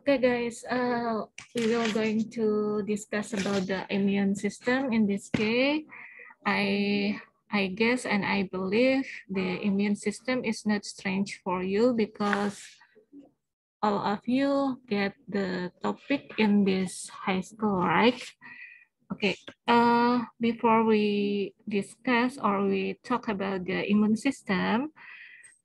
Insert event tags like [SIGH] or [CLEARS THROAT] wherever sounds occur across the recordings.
Okay, guys, uh, we are going to discuss about the immune system. In this case, I I guess and I believe the immune system is not strange for you because all of you get the topic in this high school, right? Okay, uh, before we discuss or we talk about the immune system,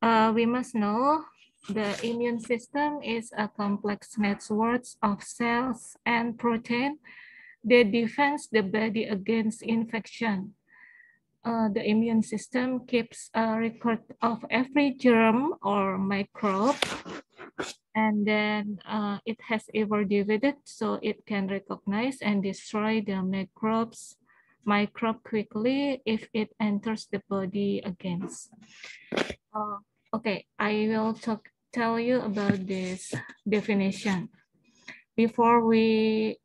uh, we must know the immune system is a complex network of cells and protein that defends the body against infection. Uh, the immune system keeps a record of every germ or microbe, and then uh, it has ever divided so it can recognize and destroy the microbes microbe quickly if it enters the body against. Uh, okay, I will talk tell you about this definition. Before we,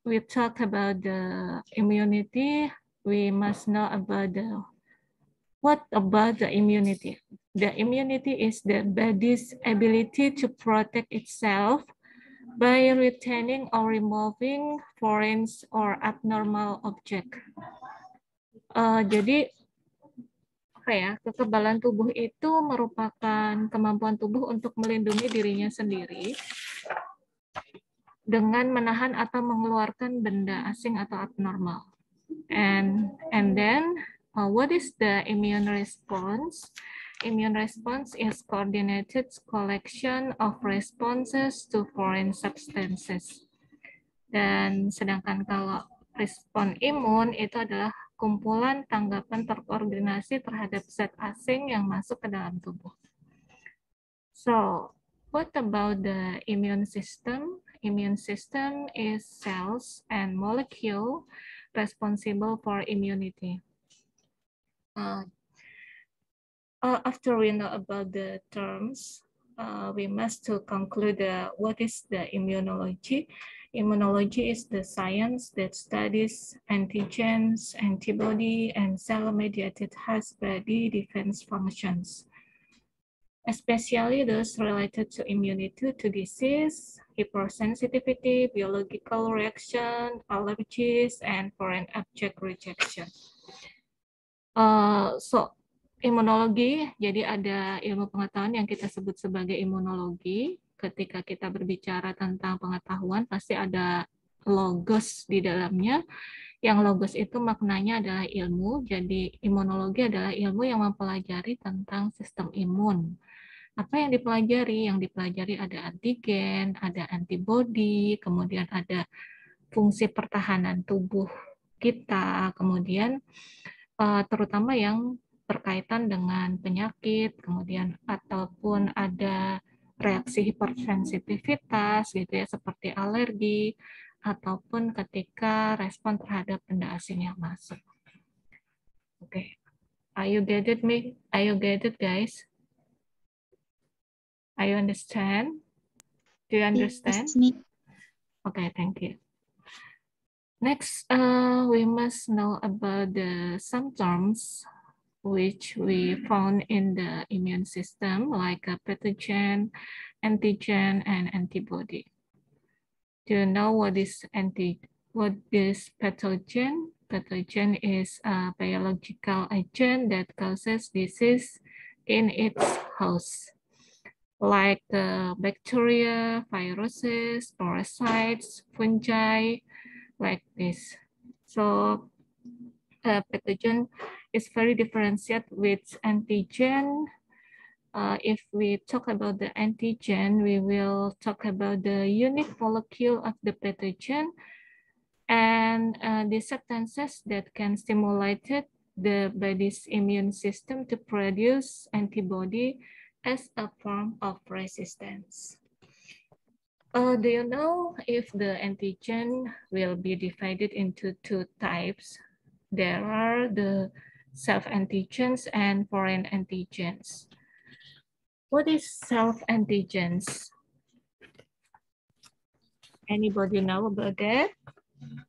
we talk about the immunity, we must know about the, what about the immunity? The immunity is the body's ability to protect itself by retaining or removing foreign or abnormal object. Uh, jadi apa ya kekebalan tubuh itu merupakan kemampuan tubuh untuk melindungi dirinya sendiri dengan menahan atau mengeluarkan benda asing atau abnormal. And and then uh, what is the immune response? Immune response is coordinated collection of responses to foreign substances. Dan sedangkan kalau respon imun itu adalah kumpulan tanggapan terkoordinasi terhadap zat asing yang masuk ke dalam tubuh. So, what about the immune system? Immune system is cells and molecule responsible for immunity. Uh, uh, after we know about the terms, uh, we must to conclude uh, what is the immunology. Immunology is the science that studies antigens, antibody, and cell-mediated host body defense functions, especially those related to immunity to disease, hypersensitivity, biological reaction, allergies, and foreign object rejection. Uh, so, imunologi, jadi ada ilmu pengetahuan yang kita sebut sebagai imunologi, ketika kita berbicara tentang pengetahuan pasti ada logos di dalamnya. Yang logos itu maknanya adalah ilmu, jadi imunologi adalah ilmu yang mempelajari tentang sistem imun. Apa yang dipelajari? Yang dipelajari ada antigen, ada antibodi, kemudian ada fungsi pertahanan tubuh kita, kemudian eh, terutama yang berkaitan dengan penyakit, kemudian ataupun ada reaksi hipersensitivitas gitu ya seperti alergi ataupun ketika respon terhadap benda asing yang masuk. Oke. Okay. Are you get it me? Are you get it guys? Are you understand? Do you understand? Yes, okay, thank you. Next, uh, we must know about the symptoms which we found in the immune system, like a pathogen, antigen, and antibody. Do you know what is anti what is pathogen? Pathogen is a biological agent that causes disease in its host, like uh, bacteria, viruses, parasites, fungi, like this. So, a pathogen is very differentiated with antigen. Uh, if we talk about the antigen, we will talk about the unique molecule of the pathogen and uh, the substances that can stimulate the body's immune system to produce antibody as a form of resistance. Uh, do you know if the antigen will be divided into two types? There are the self-antigens and foreign antigens. What is self-antigens? Anybody know about that?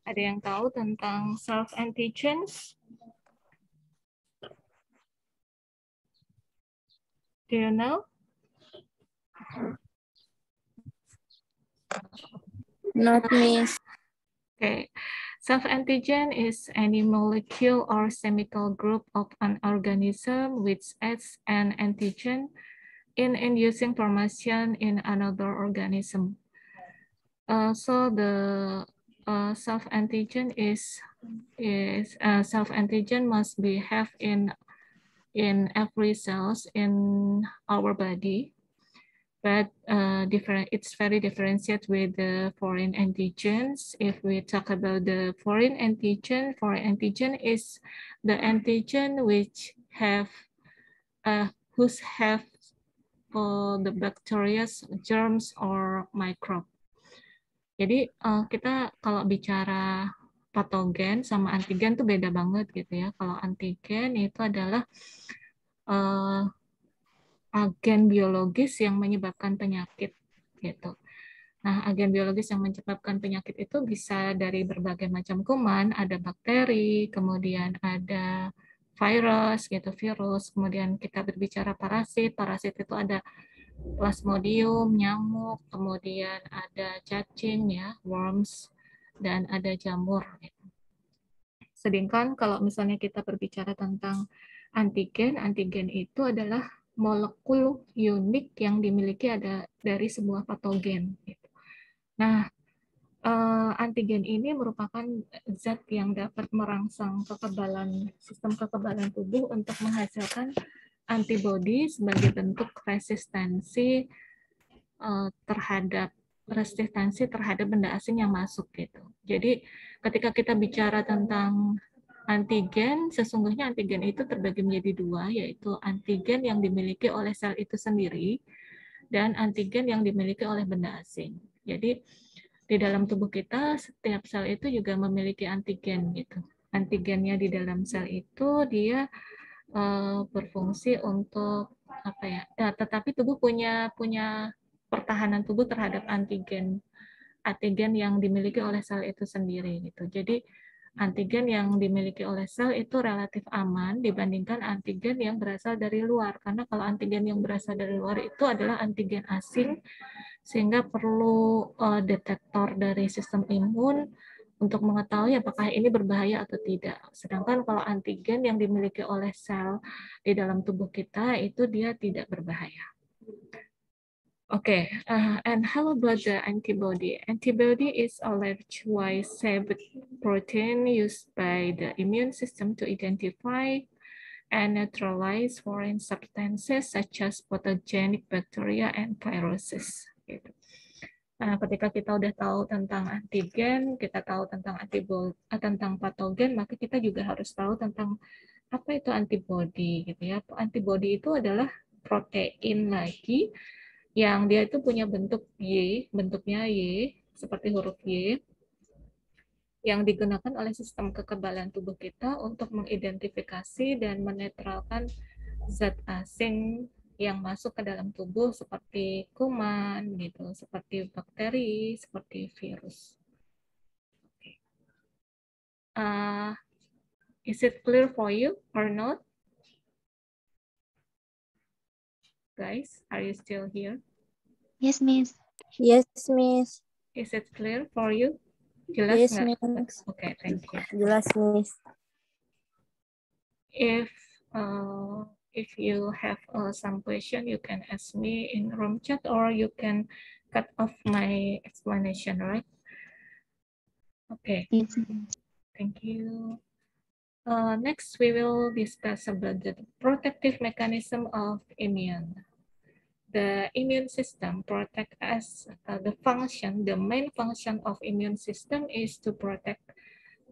Ada yang tahu tentang self-antigens? Do you know? Not miss. Okay. Self-antigen is any molecule or chemical group of an organism which adds an antigen in inducing formation in another organism. Uh, so the uh, self-antigen is is uh, self-antigen must be have in in every cells in our body but uh, different. It's very differentiated with the foreign antigens. If we talk about the foreign antigen, foreign antigen is the antigen which have uh, whose have for the bacteria, germs, or microbe. Jadi uh, kita kalau bicara patogen sama antigen tuh beda banget gitu ya. Kalau antigen itu adalah uh, agen biologis yang menyebabkan penyakit gitu. Nah, agen biologis yang menyebabkan penyakit itu bisa dari berbagai macam kuman, ada bakteri, kemudian ada virus gitu, virus, kemudian kita berbicara parasit, parasit itu ada plasmodium, nyamuk, kemudian ada cacing ya, worms, dan ada jamur. Gitu. Sedangkan kalau misalnya kita berbicara tentang antigen, antigen itu adalah molekul unik yang dimiliki ada dari sebuah patogen. Gitu. Nah, eh, antigen ini merupakan zat yang dapat merangsang kekebalan sistem kekebalan tubuh untuk menghasilkan antibodi sebagai bentuk resistensi eh, terhadap resistensi terhadap benda asing yang masuk gitu. Jadi ketika kita bicara tentang antigen, sesungguhnya antigen itu terbagi menjadi dua, yaitu antigen yang dimiliki oleh sel itu sendiri dan antigen yang dimiliki oleh benda asing. Jadi di dalam tubuh kita setiap sel itu juga memiliki antigen gitu. Antigennya di dalam sel itu dia uh, berfungsi untuk apa ya? Nah, tetapi tubuh punya punya pertahanan tubuh terhadap antigen antigen yang dimiliki oleh sel itu sendiri gitu. Jadi antigen yang dimiliki oleh sel itu relatif aman dibandingkan antigen yang berasal dari luar. Karena kalau antigen yang berasal dari luar itu adalah antigen asing, sehingga perlu uh, detektor dari sistem imun untuk mengetahui apakah ini berbahaya atau tidak. Sedangkan kalau antigen yang dimiliki oleh sel di dalam tubuh kita itu dia tidak berbahaya. Okay, uh, and how about the antibody? Antibody is a large Y-shaped protein used by the immune system to identify and neutralize foreign substances such as pathogenic bacteria and viruses. Gitu. Nah, ketika kita udah tahu tentang antigen, kita tahu tentang antibody, eh, tentang patogen, maka kita juga harus tahu tentang apa itu antibody, gitu ya. Antibody itu adalah protein lagi yang dia itu punya bentuk Y, bentuknya Y, seperti huruf Y, yang digunakan oleh sistem kekebalan tubuh kita untuk mengidentifikasi dan menetralkan zat asing yang masuk ke dalam tubuh seperti kuman, gitu, seperti bakteri, seperti virus. Uh, is it clear for you or not? Guys, are you still here? Yes, Miss. Yes, Miss. Is it clear for you? Jelas yes, Miss. Okay, thank you. Jelas, Miss. If uh, if you have uh, some question, you can ask me in room chat or you can cut off my explanation, right? Okay. Yes, Thank you. Uh, next, we will discuss about the protective mechanism of immune the immune system protect us, uh, the function, the main function of immune system is to protect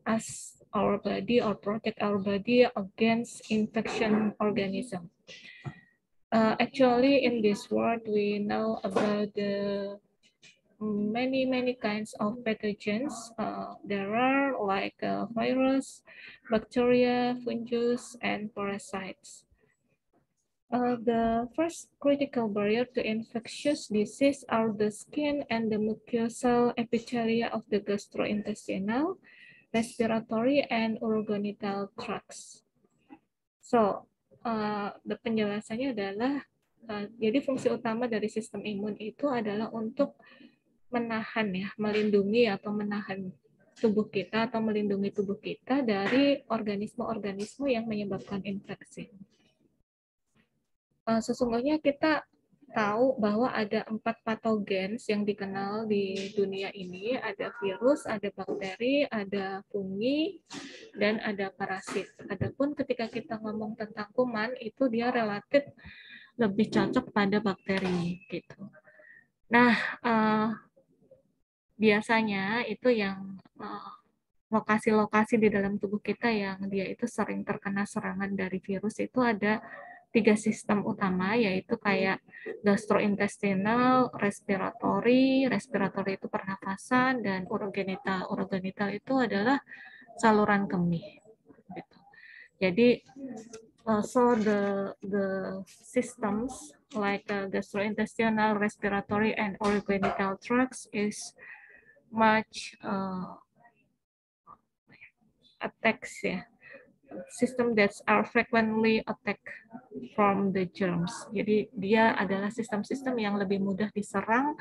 us, our body or protect our body against infection organism. Uh, actually, in this world, we know about the many, many kinds of pathogens. Uh, there are like uh, virus, bacteria, fungus, and parasites. Uh, the first critical barrier to infectious disease are the skin and the mucosal epithelia of the gastrointestinal, respiratory, and urogenital tracts. So, uh, the penjelasannya adalah, uh, jadi fungsi utama dari sistem imun itu adalah untuk menahan ya, melindungi atau menahan tubuh kita atau melindungi tubuh kita dari organisme-organisme yang menyebabkan infeksi. Uh, sesungguhnya kita tahu bahwa ada empat patogen yang dikenal di dunia ini. Ada virus, ada bakteri, ada fungi, dan ada parasit. Adapun ketika kita ngomong tentang kuman, itu dia relatif lebih cocok pada bakteri. gitu. Nah, uh, biasanya itu yang eh, lokasi-lokasi di dalam tubuh kita yang dia itu sering terkena serangan dari virus itu ada tiga sistem utama yaitu kayak gastrointestinal, respiratory, respiratory itu pernafasan dan urogenital. Urogenital itu adalah saluran kemih. Gitu. Jadi uh, so the the systems like uh, gastrointestinal, respiratory, and urogenital tracts is much uh, attacks ya system that are frequently attack from the germs. Jadi dia adalah sistem-sistem yang lebih mudah diserang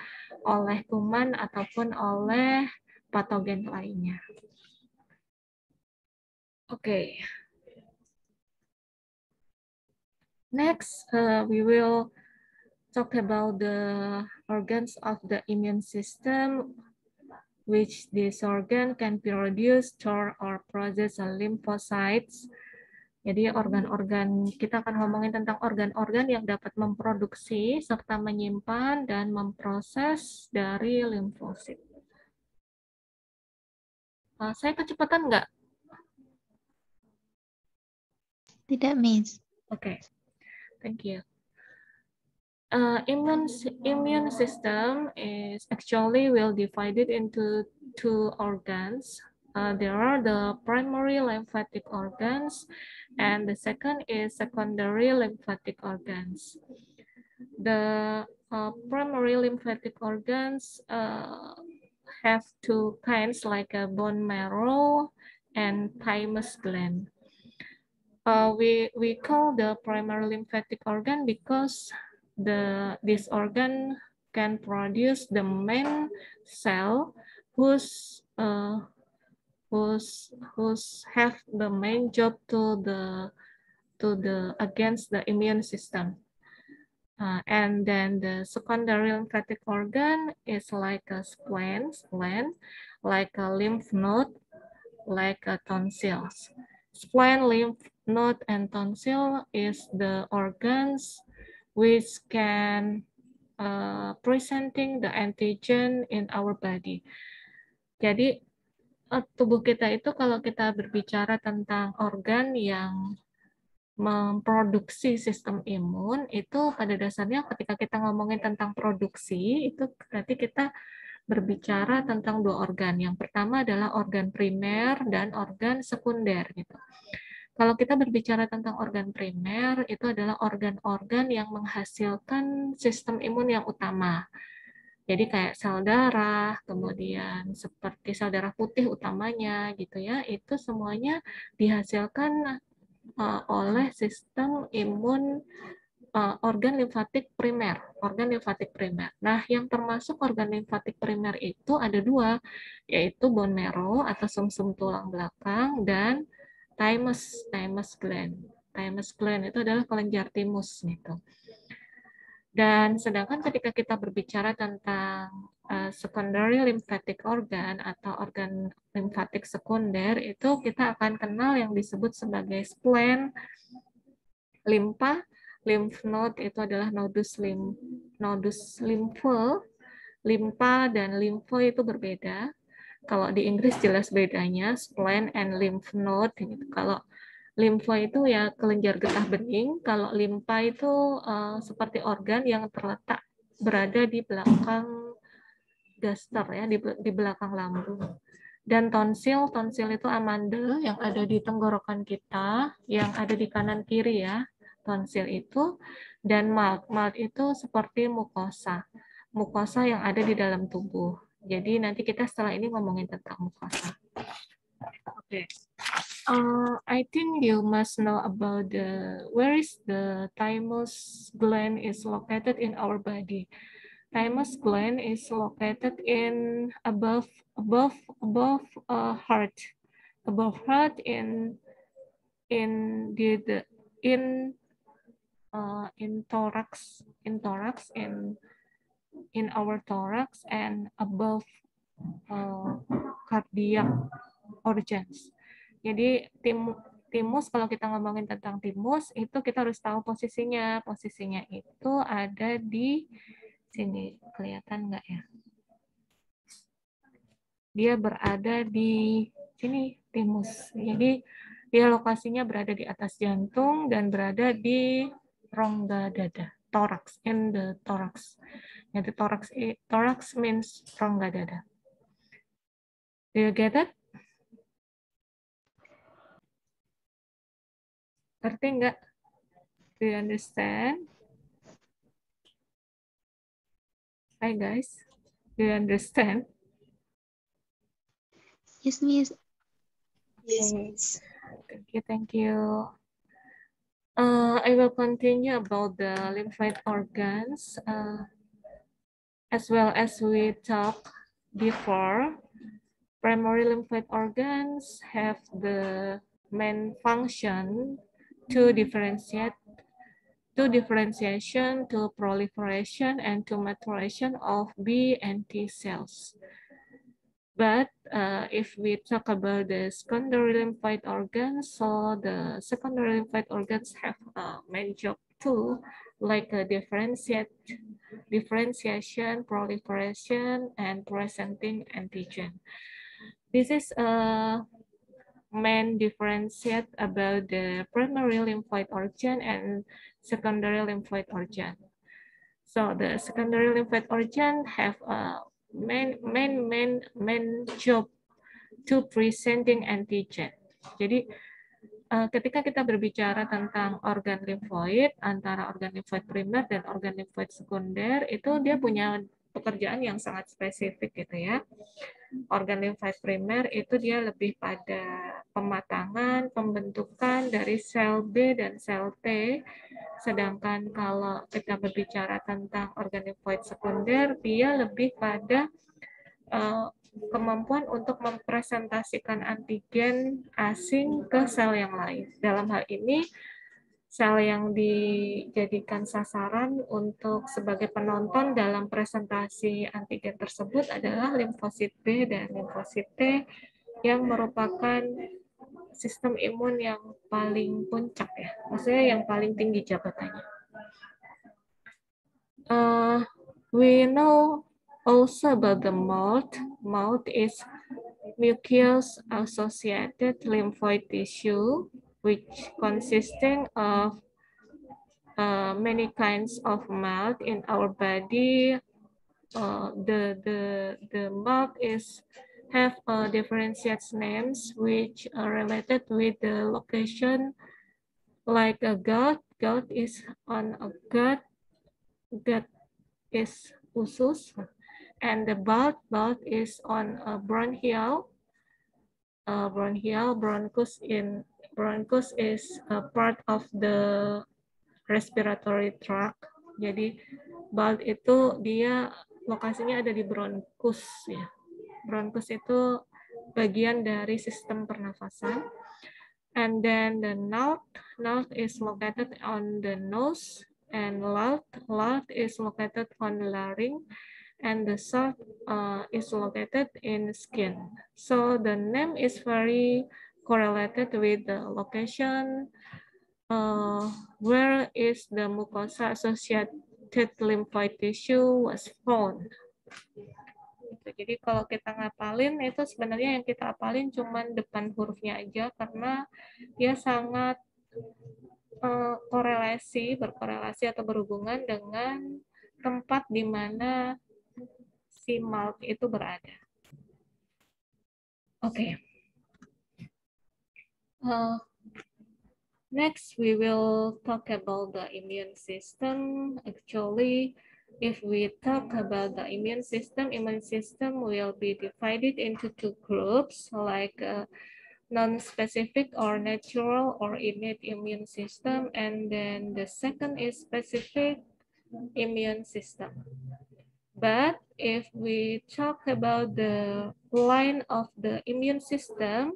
oleh kuman ataupun oleh patogen lainnya. Oke. Okay. Next, uh, we will talk about the organs of the immune system which this organ can produce, store, or process lymphocytes. Jadi organ-organ, kita akan ngomongin tentang organ-organ yang dapat memproduksi serta menyimpan dan memproses dari limfosit. Uh, saya kecepatan nggak? Tidak, Miss. Oke, okay. thank you uh, immune immune system is actually well divided into two organs. Uh, there are the primary lymphatic organs, and the second is secondary lymphatic organs. The uh, primary lymphatic organs uh, have two kinds, like a bone marrow and thymus gland. Uh, we we call the primary lymphatic organ because the this organ can produce the main cell whose uh, whose whose have the main job to the to the against the immune system. Uh, and then the secondary lymphatic organ is like a spleen, spleen, like a lymph node, like a tonsils. Spleen, lymph node, and tonsil is the organs which can uh, presenting the antigen in our body. Jadi uh, tubuh kita itu kalau kita berbicara tentang organ yang memproduksi sistem imun itu pada dasarnya ketika kita ngomongin tentang produksi itu berarti kita berbicara tentang dua organ. Yang pertama adalah organ primer dan organ sekunder gitu. Kalau kita berbicara tentang organ primer, itu adalah organ-organ yang menghasilkan sistem imun yang utama. Jadi kayak sel darah, kemudian seperti sel darah putih utamanya gitu ya, itu semuanya dihasilkan uh, oleh sistem imun uh, organ limfatik primer, organ limfatik primer. Nah, yang termasuk organ limfatik primer itu ada dua, yaitu bone marrow atau sumsum -sum tulang belakang dan thymus, thymus gland. Thymus gland itu adalah kelenjar timus gitu. Dan sedangkan ketika kita berbicara tentang uh, secondary lymphatic organ atau organ limfatik sekunder itu kita akan kenal yang disebut sebagai spleen, limpa, lymph node itu adalah nodus lim, nodus limfo, limpa dan limfo itu berbeda. Kalau di Inggris jelas bedanya spleen and lymph node gitu. Kalau limfa itu ya kelenjar getah bening, kalau limpa itu uh, seperti organ yang terletak berada di belakang gaster ya, di, di belakang lambung. Dan tonsil, tonsil itu amandel yang ada di tenggorokan kita, yang ada di kanan kiri ya, tonsil itu. Dan malt, malt itu seperti mukosa, mukosa yang ada di dalam tubuh. Jadi nanti kita setelah ini ngomongin tentang mukosa. Oke. Okay. Uh, I think you must know about the where is the thymus gland is located in our body. thymus gland is located in above above above uh, heart above heart in in the, the in uh, in thorax in thorax in in our thorax and above uh, cardiac organs jadi tim timus kalau kita ngomongin tentang timus itu kita harus tahu posisinya posisinya itu ada di Sini, kelihatan nggak ya? Dia berada di sini, timus. Jadi dia lokasinya berada di atas jantung dan berada di rongga dada, thorax, in the thorax. Jadi thorax, thorax means rongga dada. Do you get it? Ngerti nggak? Do you understand? Hi guys, do you understand? Yes, Miss. Yes, Miss. Thank you, thank you. Uh, I will continue about the lymphoid organs uh, as well as we talked before. Primary lymphoid organs have the main function to differentiate to differentiation, to proliferation, and to maturation of B and T cells. But uh, if we talk about the secondary lymphoid organs, so the secondary lymphoid organs have uh, a main job too, like a differentiate, differentiation, proliferation, and presenting antigen. This is a main differentiate about the primary lymphoid organ and secondary lymphoid organ. So the secondary lymphoid organ have a main main main main job to presenting antigen. Jadi uh, ketika kita berbicara tentang organ limfoid antara organ limfoid primer dan organ limfoid sekunder itu dia punya pekerjaan yang sangat spesifik gitu ya. Organ limfoid primer itu dia lebih pada pematangan, pembentukan dari sel B dan sel T. Sedangkan kalau kita berbicara tentang organ limfoid sekunder, dia lebih pada uh, kemampuan untuk mempresentasikan antigen asing ke sel yang lain. Dalam hal ini, sel yang dijadikan sasaran untuk sebagai penonton dalam presentasi antigen tersebut adalah limfosit B dan limfosit T yang merupakan sistem imun yang paling puncak ya, maksudnya yang paling tinggi jabatannya. Uh, we know also about the mouth. Mouth is mucous associated lymphoid tissue which consisting of uh, many kinds of mouth in our body. Uh, the the the mouth is have uh, differentiate names which are related with the location, like a gut. Gut is on a gut. Gut is usus, and the bud bud is on a bronchial. Uh, bronchial bronchus in bronchus is a part of the respiratory tract. Jadi bulb itu dia lokasinya ada di bronchus ya. Bronchus itu bagian dari sistem pernafasan. And then the note, note is located on the nose and loud, loud is located on larynx and the soft uh, is located in skin. So the name is very correlated with the location, uh, where is the mucosa associated lymphoid tissue was found. Jadi kalau kita ngapalin itu sebenarnya yang kita apalin cuma depan hurufnya aja karena dia sangat uh, korelasi, berkorelasi atau berhubungan dengan tempat di mana si malt itu berada. Oke. Okay. Uh, next, we will talk about the immune system. Actually, if we talk about the immune system, immune system will be divided into two groups, like uh, non-specific or natural or innate immune system, and then the second is specific immune system. But if we talk about the line of the immune system,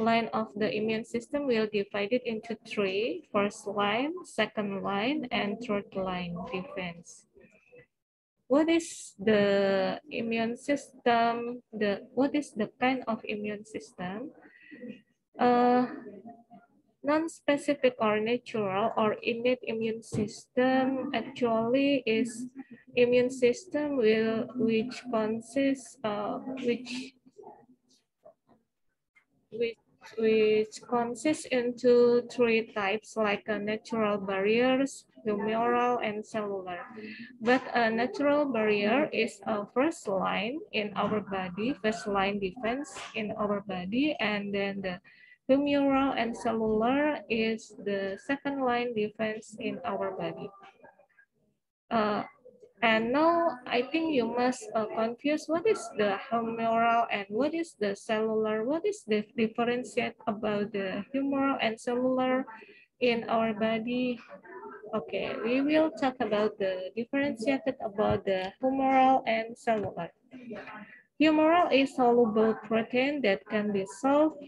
line of the immune system will divide it into three, first line, second line, and third line defense. What is the immune system? The What is the kind of immune system? Uh, non-specific or natural or innate immune system actually is immune system will which consists of which which which consists into three types like a natural barriers, humoral, and cellular. But a natural barrier is a first line in our body, first line defense in our body, and then the Humoral and cellular is the second line defense in our body. Uh, and now I think you must uh, confuse what is the humoral and what is the cellular. What is the differentiate about the humoral and cellular in our body? Okay, we will talk about the differentiated about the humoral and cellular. Humoral is soluble protein that can be solved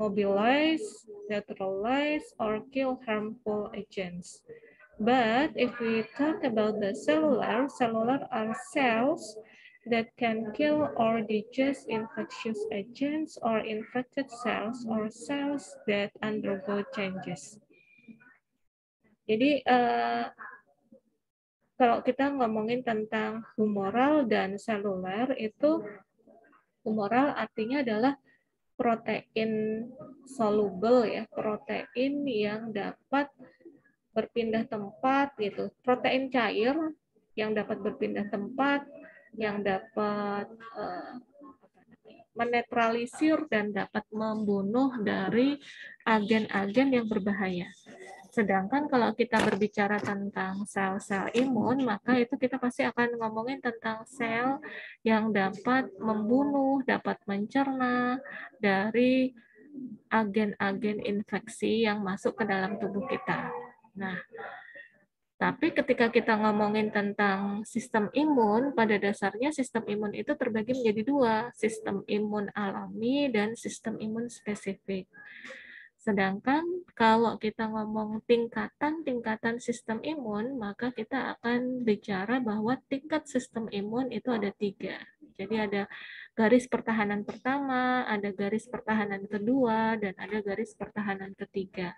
mobilize, neutralize, or kill harmful agents. But if we talk about the cellular, cellular are cells that can kill or digest infectious agents or infected cells or cells that undergo changes. Jadi uh, kalau kita ngomongin tentang humoral dan seluler itu humoral artinya adalah protein soluble ya, protein yang dapat berpindah tempat gitu. Protein cair yang dapat berpindah tempat, yang dapat uh, menetralisir dan dapat membunuh dari agen-agen yang berbahaya. Sedangkan kalau kita berbicara tentang sel-sel imun, maka itu kita pasti akan ngomongin tentang sel yang dapat membunuh, dapat mencerna dari agen-agen infeksi yang masuk ke dalam tubuh kita. Nah, tapi ketika kita ngomongin tentang sistem imun, pada dasarnya sistem imun itu terbagi menjadi dua, sistem imun alami dan sistem imun spesifik. Sedangkan kalau kita ngomong tingkatan-tingkatan sistem imun, maka kita akan bicara bahwa tingkat sistem imun itu ada tiga. Jadi ada garis pertahanan pertama, ada garis pertahanan kedua, dan ada garis pertahanan ketiga.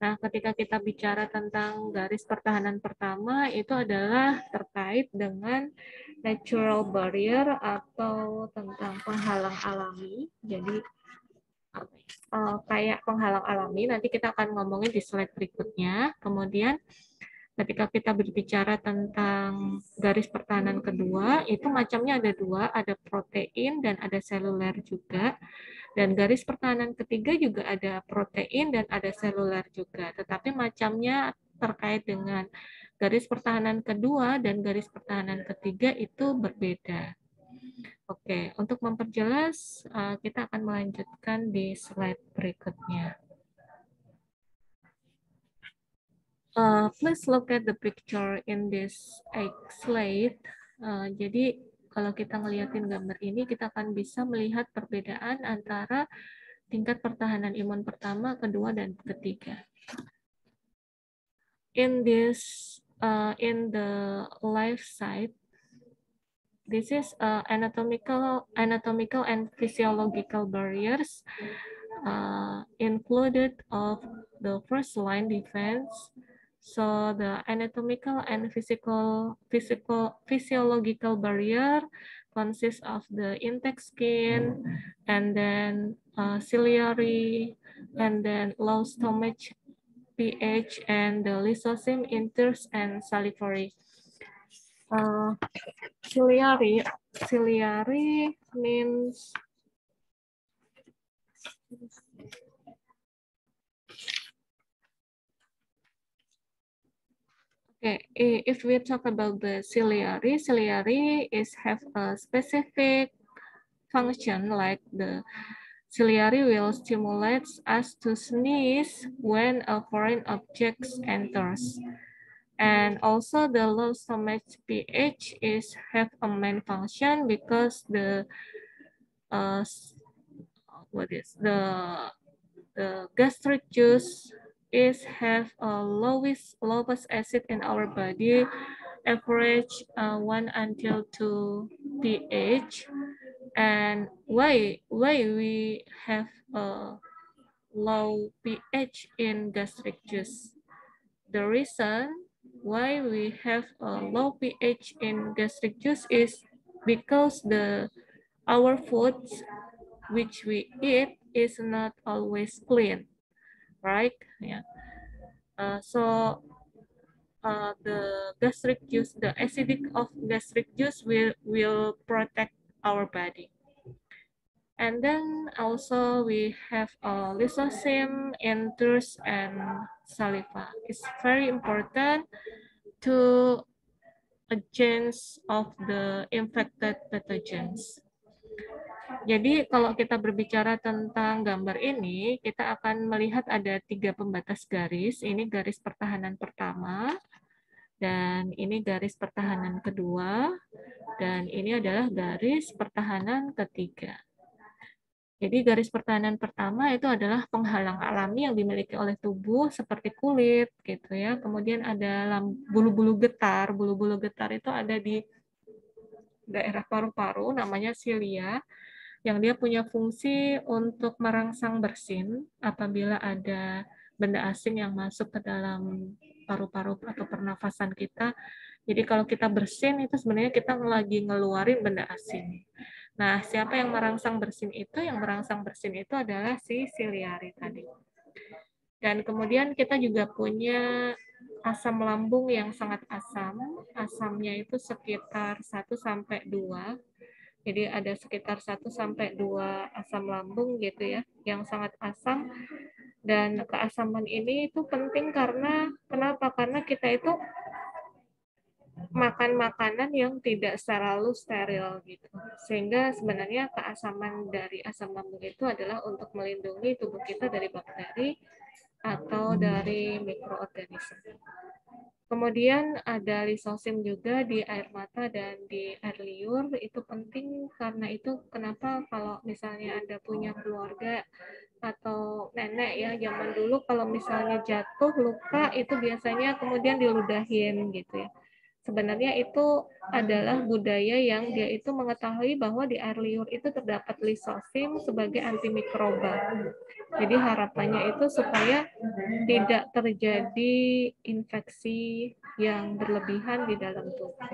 Nah, ketika kita bicara tentang garis pertahanan pertama, itu adalah terkait dengan natural barrier atau tentang penghalang alami. Jadi, uh, kayak penghalang alami. Nanti kita akan ngomongin di slide berikutnya. Kemudian ketika kita berbicara tentang garis pertahanan kedua, itu macamnya ada dua, ada protein dan ada seluler juga. Dan garis pertahanan ketiga juga ada protein dan ada seluler juga. Tetapi macamnya terkait dengan garis pertahanan kedua dan garis pertahanan ketiga itu berbeda. Oke, untuk memperjelas, uh, kita akan melanjutkan di slide berikutnya. Uh, please look at the picture in this slide. Uh, jadi, kalau kita ngeliatin gambar ini, kita akan bisa melihat perbedaan antara tingkat pertahanan imun pertama, kedua, dan ketiga. In this, uh, in the left side, This is uh, anatomical, anatomical and physiological barriers uh, included of the first line defense. So the anatomical and physical, physical, physiological barrier consists of the intact skin and then uh, ciliary and then low stomach pH and the lysosome, inters, and salivary uh, ciliary. Ciliary means Okay, if we talk about the ciliary, ciliary is have a specific function like the ciliary will stimulate us to sneeze when a foreign object enters. And also the low stomach pH is have a main function because the uh, what is the the gastric juice is have a lowest lowest acid in our body average uh, 1 until 2 pH and why why we have a low pH in gastric juice? The reason why we have a low pH in gastric juice is because the our foods which we eat is not always clean right yeah uh, so uh, the gastric juice, the acidic of gastric juice will, will protect our body. And then also we have uh, lysozyme, enterics, and saliva. It's very important to against of the infected pathogens. Jadi kalau kita berbicara tentang gambar ini, kita akan melihat ada tiga pembatas garis. Ini garis pertahanan pertama, dan ini garis pertahanan kedua, dan ini adalah garis pertahanan ketiga. Jadi garis pertahanan pertama itu adalah penghalang alami yang dimiliki oleh tubuh seperti kulit gitu ya. Kemudian ada bulu-bulu getar. Bulu-bulu getar itu ada di daerah paru-paru namanya silia yang dia punya fungsi untuk merangsang bersin apabila ada benda asing yang masuk ke dalam paru-paru atau pernafasan kita. Jadi kalau kita bersin itu sebenarnya kita lagi ngeluarin benda asing. Nah, siapa yang merangsang bersin itu? Yang merangsang bersin itu adalah si siliari tadi. Dan kemudian kita juga punya asam lambung yang sangat asam. Asamnya itu sekitar 1 sampai 2. Jadi ada sekitar 1 sampai 2 asam lambung gitu ya, yang sangat asam. Dan keasaman ini itu penting karena kenapa? Karena kita itu makan makanan yang tidak selalu steril gitu. Sehingga sebenarnya keasaman dari asam lambung itu adalah untuk melindungi tubuh kita dari bakteri atau dari mikroorganisme. Kemudian ada lisosim juga di air mata dan di air liur. Itu penting karena itu kenapa kalau misalnya Anda punya keluarga atau nenek ya zaman dulu kalau misalnya jatuh luka itu biasanya kemudian diludahin gitu ya sebenarnya itu adalah budaya yang dia itu mengetahui bahwa di air liur itu terdapat lisosim sebagai antimikroba. Jadi harapannya itu supaya tidak terjadi infeksi yang berlebihan di dalam tubuh.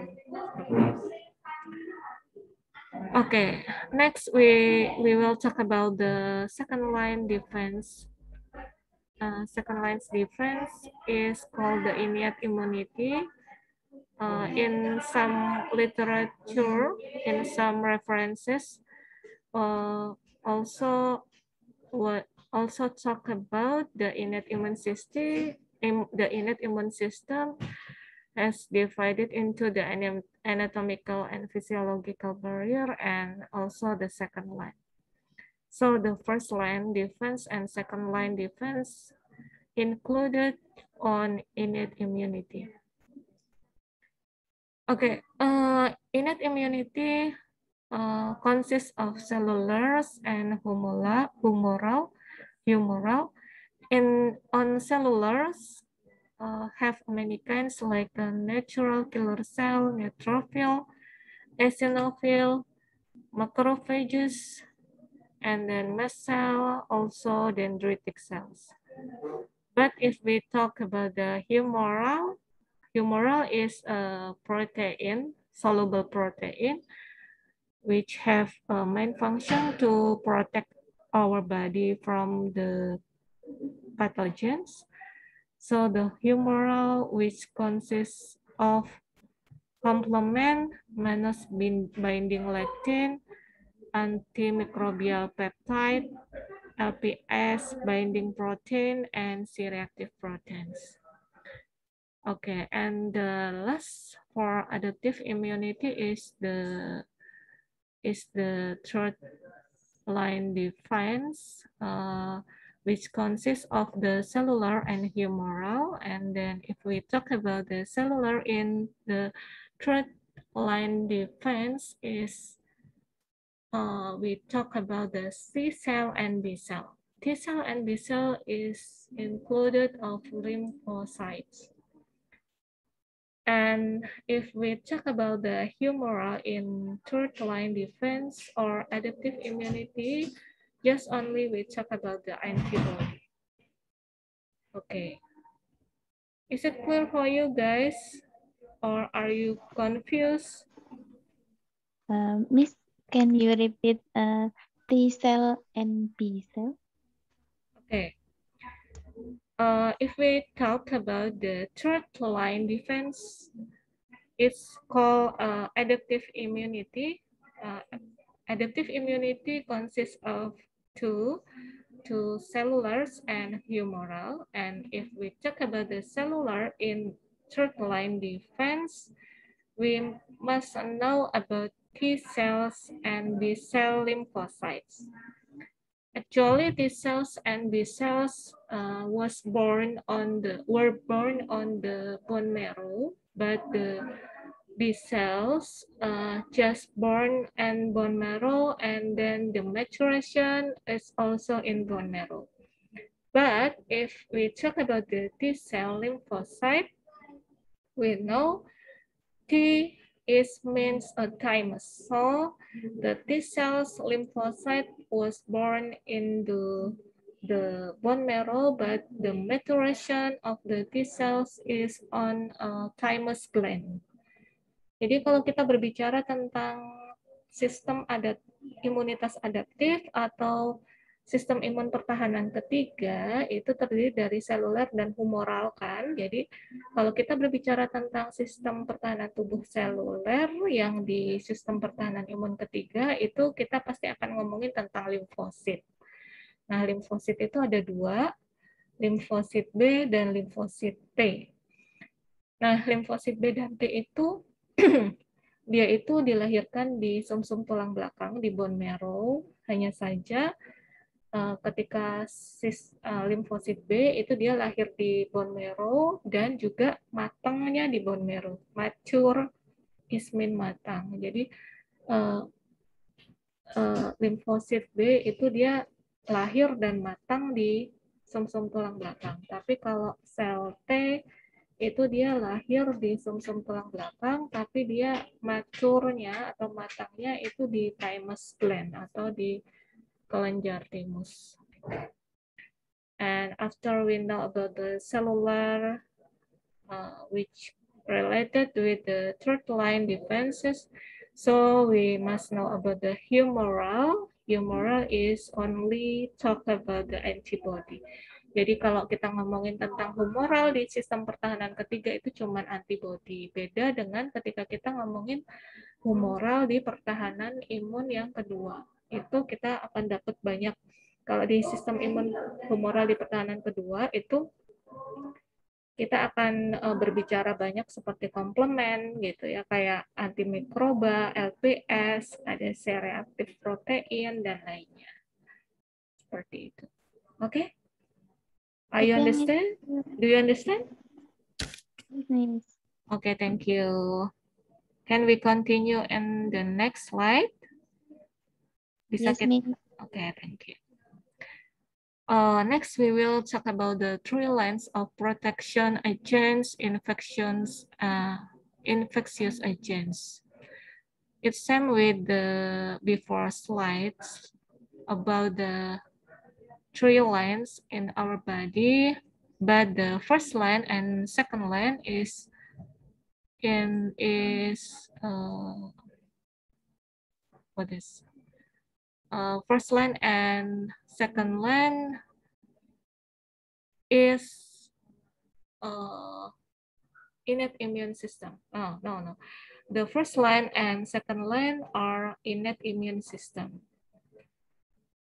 Okay, next we we will talk about the second line defense. Uh, second line defense is called the innate immunity uh, in some literature, in some references, uh, also what also talk about the innate immune system. The innate immune system has divided into the anatomical and physiological barrier and also the second line. So the first line defense and second line defense included on innate immunity. Okay, uh, innate immunity uh, consists of cellular and humoral, humoral, humoral. In on cellulars, uh, have many kinds like the natural killer cell, neutrophil, eosinophil, macrophages, and then mast cell, also dendritic cells. But if we talk about the humoral, Humoral is a protein, soluble protein, which have a main function to protect our body from the pathogens. So the humoral, which consists of complement, manus binding lectin, antimicrobial peptide, LPS binding protein, and C-reactive proteins. Okay, and the last for adaptive immunity is the is the third line defense, uh, which consists of the cellular and humoral. And then if we talk about the cellular in the third line defense is uh, we talk about the C cell and B cell. T cell and B cell is included of lymphocytes. And if we talk about the humoral in third line defense or adaptive immunity, just only we talk about the antibody. Okay. Is it clear for you guys? Or are you confused? Um, Miss, can you repeat uh, T cell and B cell? Okay. Uh, if we talk about the third line defense, it's called uh, adaptive immunity. Uh, adaptive immunity consists of two, two cellulars and humoral. And if we talk about the cellular in third line defense, we must know about T cells and B cell lymphocytes. Actually, T cells and B cells uh, was born on the were born on the bone marrow, but the B cells uh, just born in bone marrow, and then the maturation is also in bone marrow. But if we talk about the T cell lymphocyte, we know T is means a thymus. So the T cells lymphocyte was born in the the bone marrow, but the maturation of the T cells is on a thymus gland. Jadi kalau kita berbicara tentang sistem adat imunitas adaptif atau sistem imun pertahanan ketiga itu terdiri dari seluler dan humoral kan. Jadi kalau kita berbicara tentang sistem pertahanan tubuh seluler yang di sistem pertahanan imun ketiga itu kita pasti akan ngomongin tentang limfosit. Nah, limfosit itu ada dua, limfosit B dan limfosit T. Nah, limfosit B dan T itu [CLEARS THROAT] dia itu dilahirkan di sumsum -sum tulang belakang di bone marrow, hanya saja Eh, ketika sis uh, limfosit B itu dia lahir di bone marrow dan juga matangnya di bone marrow. Mature is mean matang. Jadi uh, uh, limfosit B itu dia lahir dan matang di sumsum -sum tulang belakang. Tapi kalau sel T itu dia lahir di sumsum -sum tulang belakang, tapi dia maturnya atau matangnya itu di thymus gland atau di kelenjar timus. And after we know about the cellular, uh, which related with the third line defenses, so we must know about the humoral. Humoral is only talk about the antibody. Jadi kalau kita ngomongin tentang humoral di sistem pertahanan ketiga itu cuma antibody. Beda dengan ketika kita ngomongin humoral di pertahanan imun yang kedua itu kita akan dapat banyak kalau di sistem imun humoral di pertahanan kedua itu kita akan uh, berbicara banyak seperti komplement gitu ya kayak antimikroba, LPS, ada C-reaktif protein dan lainnya. Seperti itu. Oke? Okay? Are you understand? Do you understand? Okay, thank you. Can we continue in the next slide? Bisa yes, kita... Oke, okay, thank you. Uh, next, we will talk about the three lines of protection agents, infections, uh, infectious agents. It's same with the before slides about the three lines in our body, but the first line and second line is in is uh, what is uh, first line and second line is uh, innate immune system. Oh, no, no. The first line and second line are innate immune system.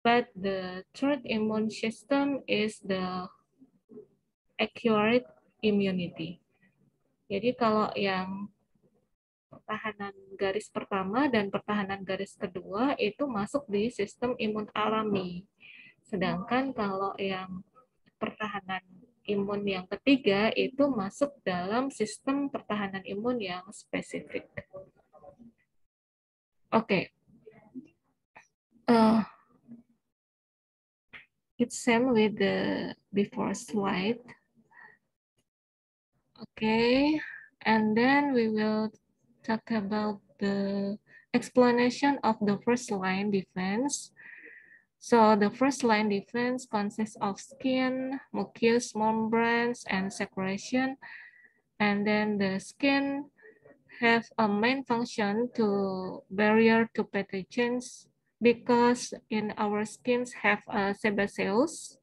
But the third immune system is the acquired immunity. Jadi kalau yang pertahanan garis pertama dan pertahanan garis kedua itu masuk di sistem imun alami. Sedangkan kalau yang pertahanan imun yang ketiga itu masuk dalam sistem pertahanan imun yang spesifik. Oke. Okay. Uh, it's same with the before slide. Okay, and then we will talk about the explanation of the first line defense. So the first line defense consists of skin, mucous membranes, and secretion. And then the skin have a main function to barrier to pathogens because in our skins have uh, a sebaceous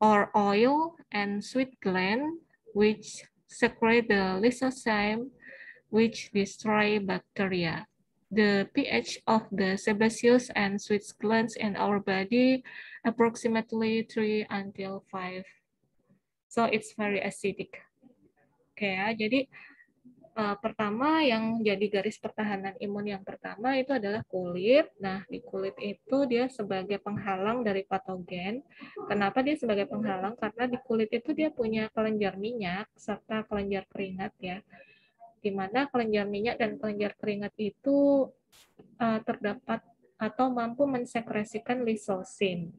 or oil and sweat gland which secrete the lysozyme which destroy bacteria the pH of the sebaceous and sweat glands in our body approximately 3 until 5. So it's very acidic. Oke okay, ya, jadi uh, pertama yang jadi garis pertahanan imun yang pertama itu adalah kulit. Nah, di kulit itu dia sebagai penghalang dari patogen. Kenapa dia sebagai penghalang? Karena di kulit itu dia punya kelenjar minyak serta kelenjar keringat ya di mana kelenjar minyak dan kelenjar keringat itu uh, terdapat atau mampu mensekresikan lisosin.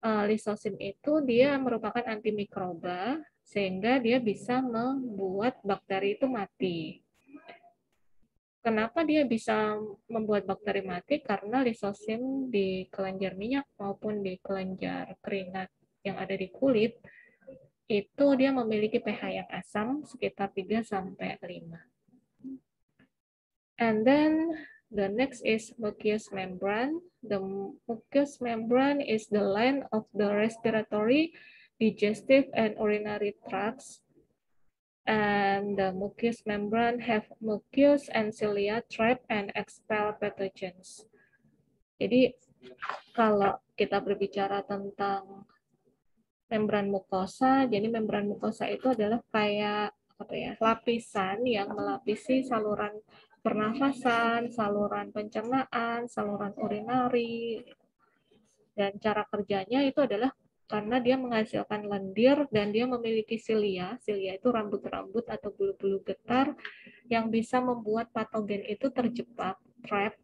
Uh, lisosin itu dia merupakan antimikroba sehingga dia bisa membuat bakteri itu mati. Kenapa dia bisa membuat bakteri mati? Karena lisosin di kelenjar minyak maupun di kelenjar keringat yang ada di kulit itu dia memiliki pH yang asam sekitar 3 sampai 5. And then the next is mucous membrane. The mucous membrane is the line of the respiratory, digestive, and urinary tracts. And the mucous membrane have mucus and cilia trap and expel pathogens. Jadi kalau kita berbicara tentang membran mukosa. Jadi membran mukosa itu adalah kayak apa ya lapisan yang melapisi saluran pernafasan, saluran pencernaan, saluran urinari. Dan cara kerjanya itu adalah karena dia menghasilkan lendir dan dia memiliki silia. Silia itu rambut-rambut atau bulu-bulu getar yang bisa membuat patogen itu terjebak, trap,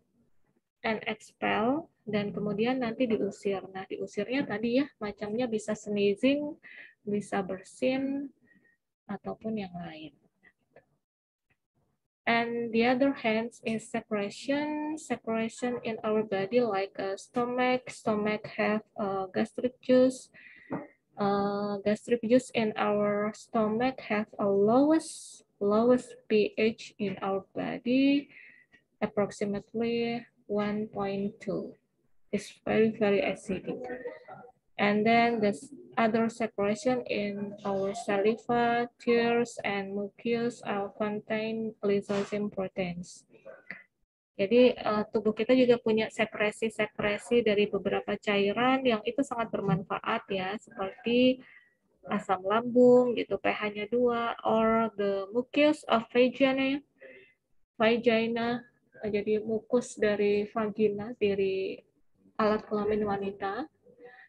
and expel dan kemudian nanti diusir. Nah, diusirnya tadi ya macamnya bisa sneezing, bisa bersin ataupun yang lain. And the other hand is secretion. Secretion in our body like a stomach. Stomach have a gastric juice. Uh, gastric juice in our stomach have a lowest lowest pH in our body, approximately 1.2. It's very, very acidic. And then the other secretion in our saliva, tears, and mucus are contain lysozyme proteins. Jadi uh, tubuh kita juga punya sekresi-sekresi dari beberapa cairan yang itu sangat bermanfaat ya, seperti asam lambung gitu, pH-nya 2, or the mucus of vagina, vagina jadi mukus dari vagina dari alat kelamin wanita.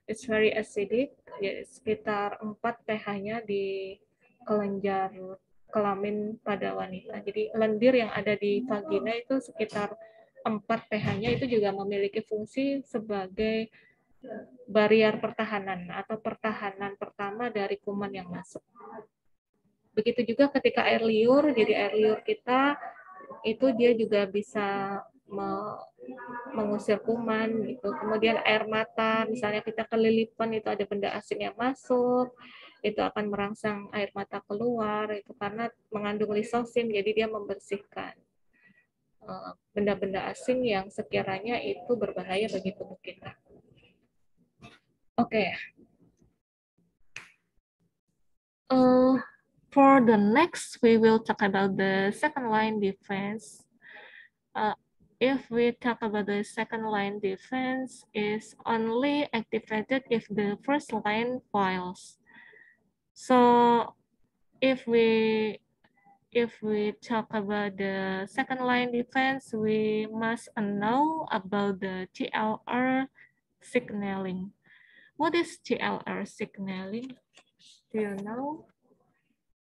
It's very acidic, jadi sekitar 4 pH-nya di kelenjar kelamin pada wanita. Jadi lendir yang ada di vagina itu sekitar 4 pH-nya itu juga memiliki fungsi sebagai barrier pertahanan atau pertahanan pertama dari kuman yang masuk. Begitu juga ketika air liur, jadi air liur kita itu dia juga bisa mengusir kuman gitu. Kemudian air mata, misalnya kita kelilipan itu ada benda asing yang masuk, itu akan merangsang air mata keluar itu karena mengandung lisosin jadi dia membersihkan eh, benda-benda asing yang sekiranya itu berbahaya bagi tubuh kita. Oke. Okay. Uh, For the next, we will talk about the second line defense. Uh, if we talk about the second line defense is only activated if the first line fails. So if we if we talk about the second line defense, we must know about the TLR signaling. What is TLR signaling? Do you know?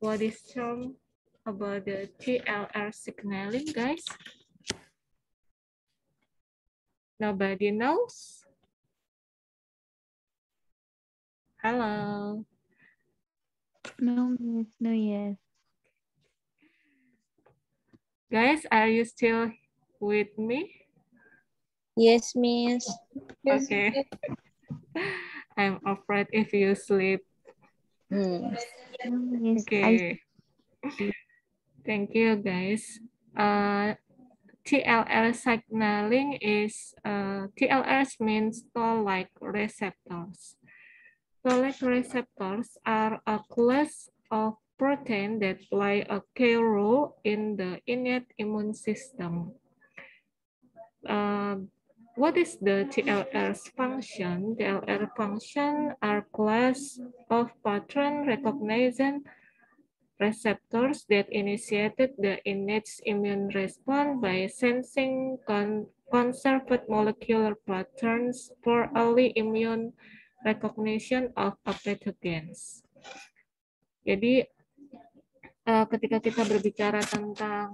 What is term about the TLR signaling, guys? Nobody knows? Hello. No, miss. No, yes. Guys, are you still with me? Yes, Miss. Okay. [LAUGHS] I'm afraid if you sleep. Hmm. No, miss. I Okay. Thank you, guys. Uh, TLR signaling is uh, TLRs means toll-like receptors. Toll-like receptors are a class of protein that play a key role in the innate immune system. Uh, what is the TLR's function? TLR function are class of pattern recognition receptors that initiated the innate immune response by sensing con conserved molecular patterns for early immune recognition of a pathogens. Jadi eh, ketika kita berbicara tentang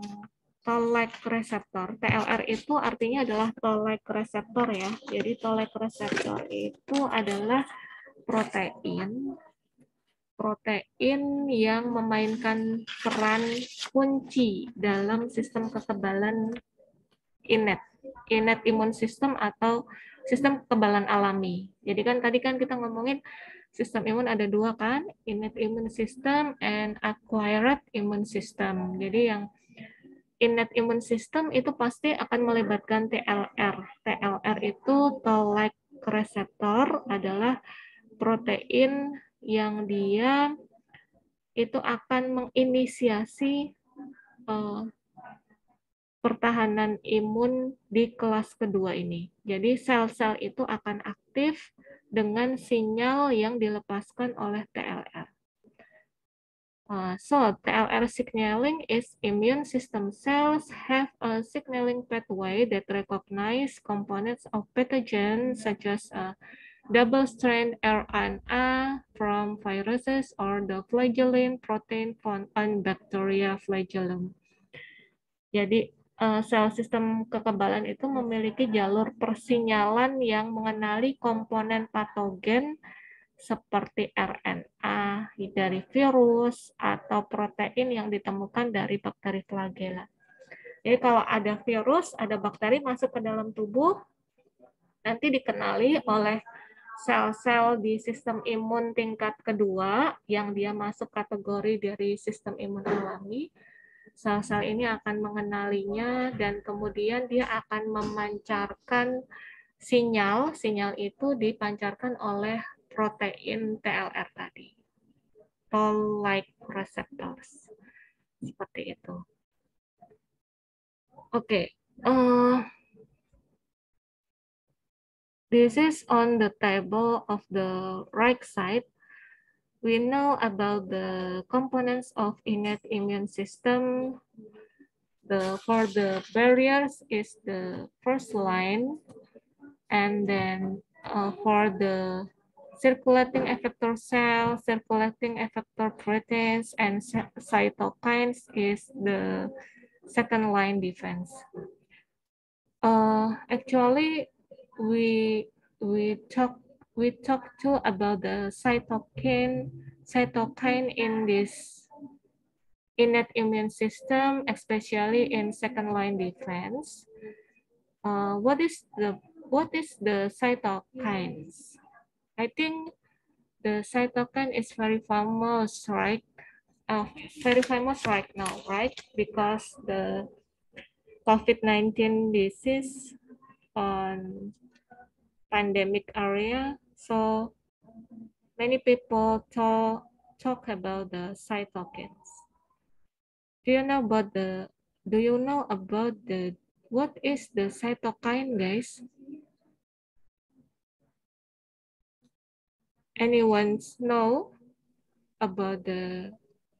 toll-like receptor, TLR itu artinya adalah toll-like receptor ya. Jadi toll-like receptor itu adalah protein protein yang memainkan peran kunci dalam sistem kekebalan innate, innate immune system atau sistem kekebalan alami. Jadi kan tadi kan kita ngomongin sistem imun ada dua kan, innate immune system and acquired immune system. Jadi yang innate immune system itu pasti akan melibatkan TLR. TLR itu toll-like receptor adalah protein yang dia itu akan menginisiasi uh, pertahanan imun di kelas kedua ini. Jadi sel-sel itu akan aktif dengan sinyal yang dilepaskan oleh TLR. Uh, so TLR signaling is immune system cells have a signaling pathway that recognize components of pathogen such as uh, double-strand RNA from viruses or the flagellin protein found on bacteria flagellum. Jadi uh, sel sistem kekebalan itu memiliki jalur persinyalan yang mengenali komponen patogen seperti RNA dari virus atau protein yang ditemukan dari bakteri flagella. Jadi kalau ada virus, ada bakteri masuk ke dalam tubuh, nanti dikenali oleh sel-sel di sistem imun tingkat kedua yang dia masuk kategori dari sistem imun alami, sel-sel ini akan mengenalinya dan kemudian dia akan memancarkan sinyal, sinyal itu dipancarkan oleh protein TLR tadi. Toll-like receptors. Seperti itu. Oke. Okay. Uh, This is on the table of the right side. We know about the components of innate immune system. The For the barriers is the first line. And then uh, for the circulating effector cells, circulating effector proteins, and cytokines is the second line defense. Uh, actually, we we talk we talk too about the cytokine cytokine in this innate immune system, especially in second line defense. Uh, what is the what is the cytokines? I think the cytokine is very famous, right? Uh, very famous right now, right? Because the COVID-19 disease on pandemic area. So many people talk, talk about the cytokines. Do you know about the, do you know about the, what is the cytokine guys? Anyone know about the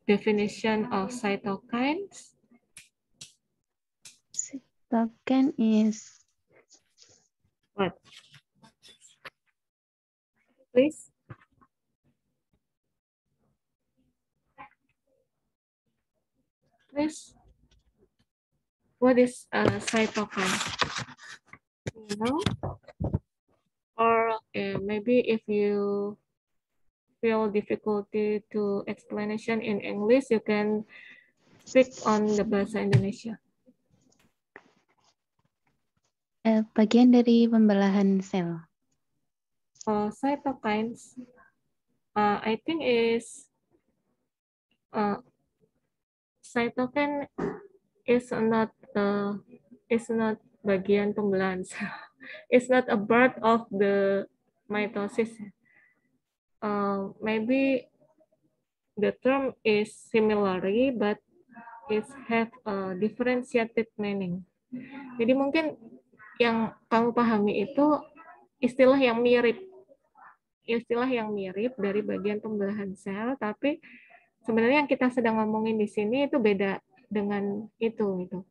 definition of cytokines? Cytokine is what? Please. Please. What is a cytokine? You know? Or uh, maybe if you feel difficulty to explanation in English, you can speak on the bahasa Indonesia. Eh, bagian dari pembelahan sel. Uh, cytokines, uh, I think is uh, cytokine is not uh, is not bagian pembelahan sel. [LAUGHS] It's not a part of the mitosis. Uh, maybe the term is similarly, but it have a differentiated meaning. Jadi mungkin yang kamu pahami itu istilah yang mirip, istilah yang mirip dari bagian pembelahan sel, tapi sebenarnya yang kita sedang ngomongin di sini itu beda dengan itu gitu.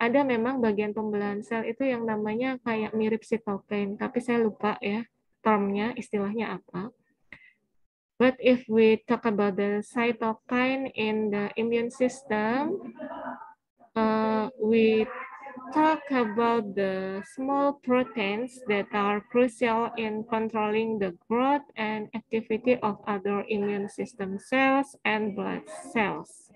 Ada memang bagian pembelahan sel itu yang namanya kayak mirip sitokin, tapi saya lupa ya termnya, istilahnya apa. But if we talk about the cytokine in the immune system, uh, we talk about the small proteins that are crucial in controlling the growth and activity of other immune system cells and blood cells.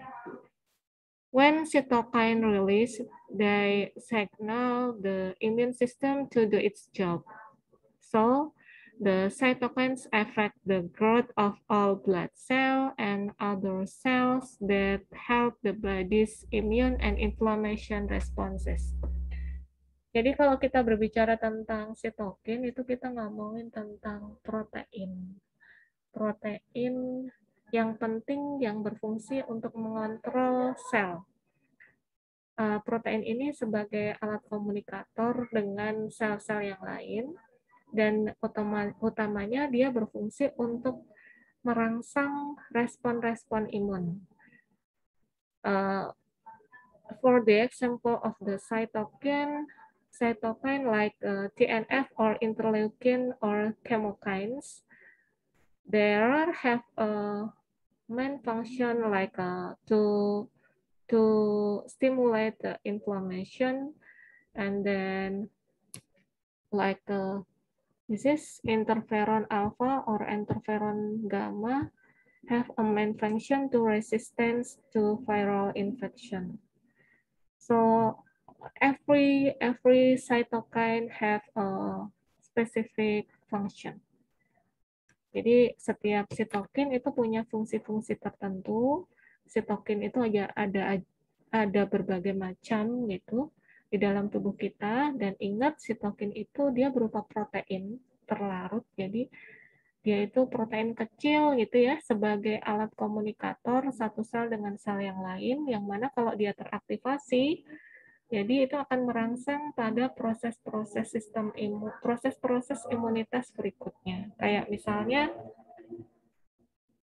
When cytokine release, they signal the immune system to do its job. So the cytokines affect the growth of all blood cell and other cells that help the body's immune and inflammation responses. Jadi kalau kita berbicara tentang sitokin, itu kita ngomongin tentang protein. Protein yang penting yang berfungsi untuk mengontrol sel. Uh, protein ini sebagai alat komunikator dengan sel-sel yang lain dan utama, utamanya dia berfungsi untuk merangsang respon-respon imun. Uh, for the example of the cytokine, cytokine like uh, TNF or interleukin or chemokines, there have a main function like uh, to to stimulate the inflammation and then like uh, this is interferon alpha or interferon gamma have a main function to resistance to viral infection. So every every cytokine have a specific function. Jadi setiap sitokin itu punya fungsi-fungsi tertentu. Sitokin itu ada ada ada berbagai macam gitu di dalam tubuh kita dan ingat sitokin itu dia berupa protein terlarut. Jadi dia itu protein kecil gitu ya sebagai alat komunikator satu sel dengan sel yang lain yang mana kalau dia teraktivasi jadi itu akan merangsang pada proses-proses sistem imun, proses-proses imunitas berikutnya. Kayak misalnya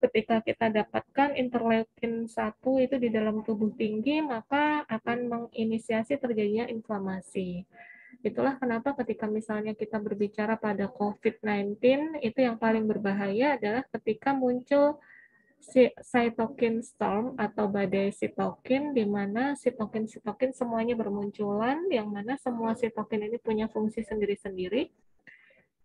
ketika kita dapatkan interleukin 1 itu di dalam tubuh tinggi, maka akan menginisiasi terjadinya inflamasi. Itulah kenapa ketika misalnya kita berbicara pada COVID-19, itu yang paling berbahaya adalah ketika muncul cytokine storm atau badai sitokin di mana sitokin-sitokin semuanya bermunculan yang mana semua sitokin ini punya fungsi sendiri-sendiri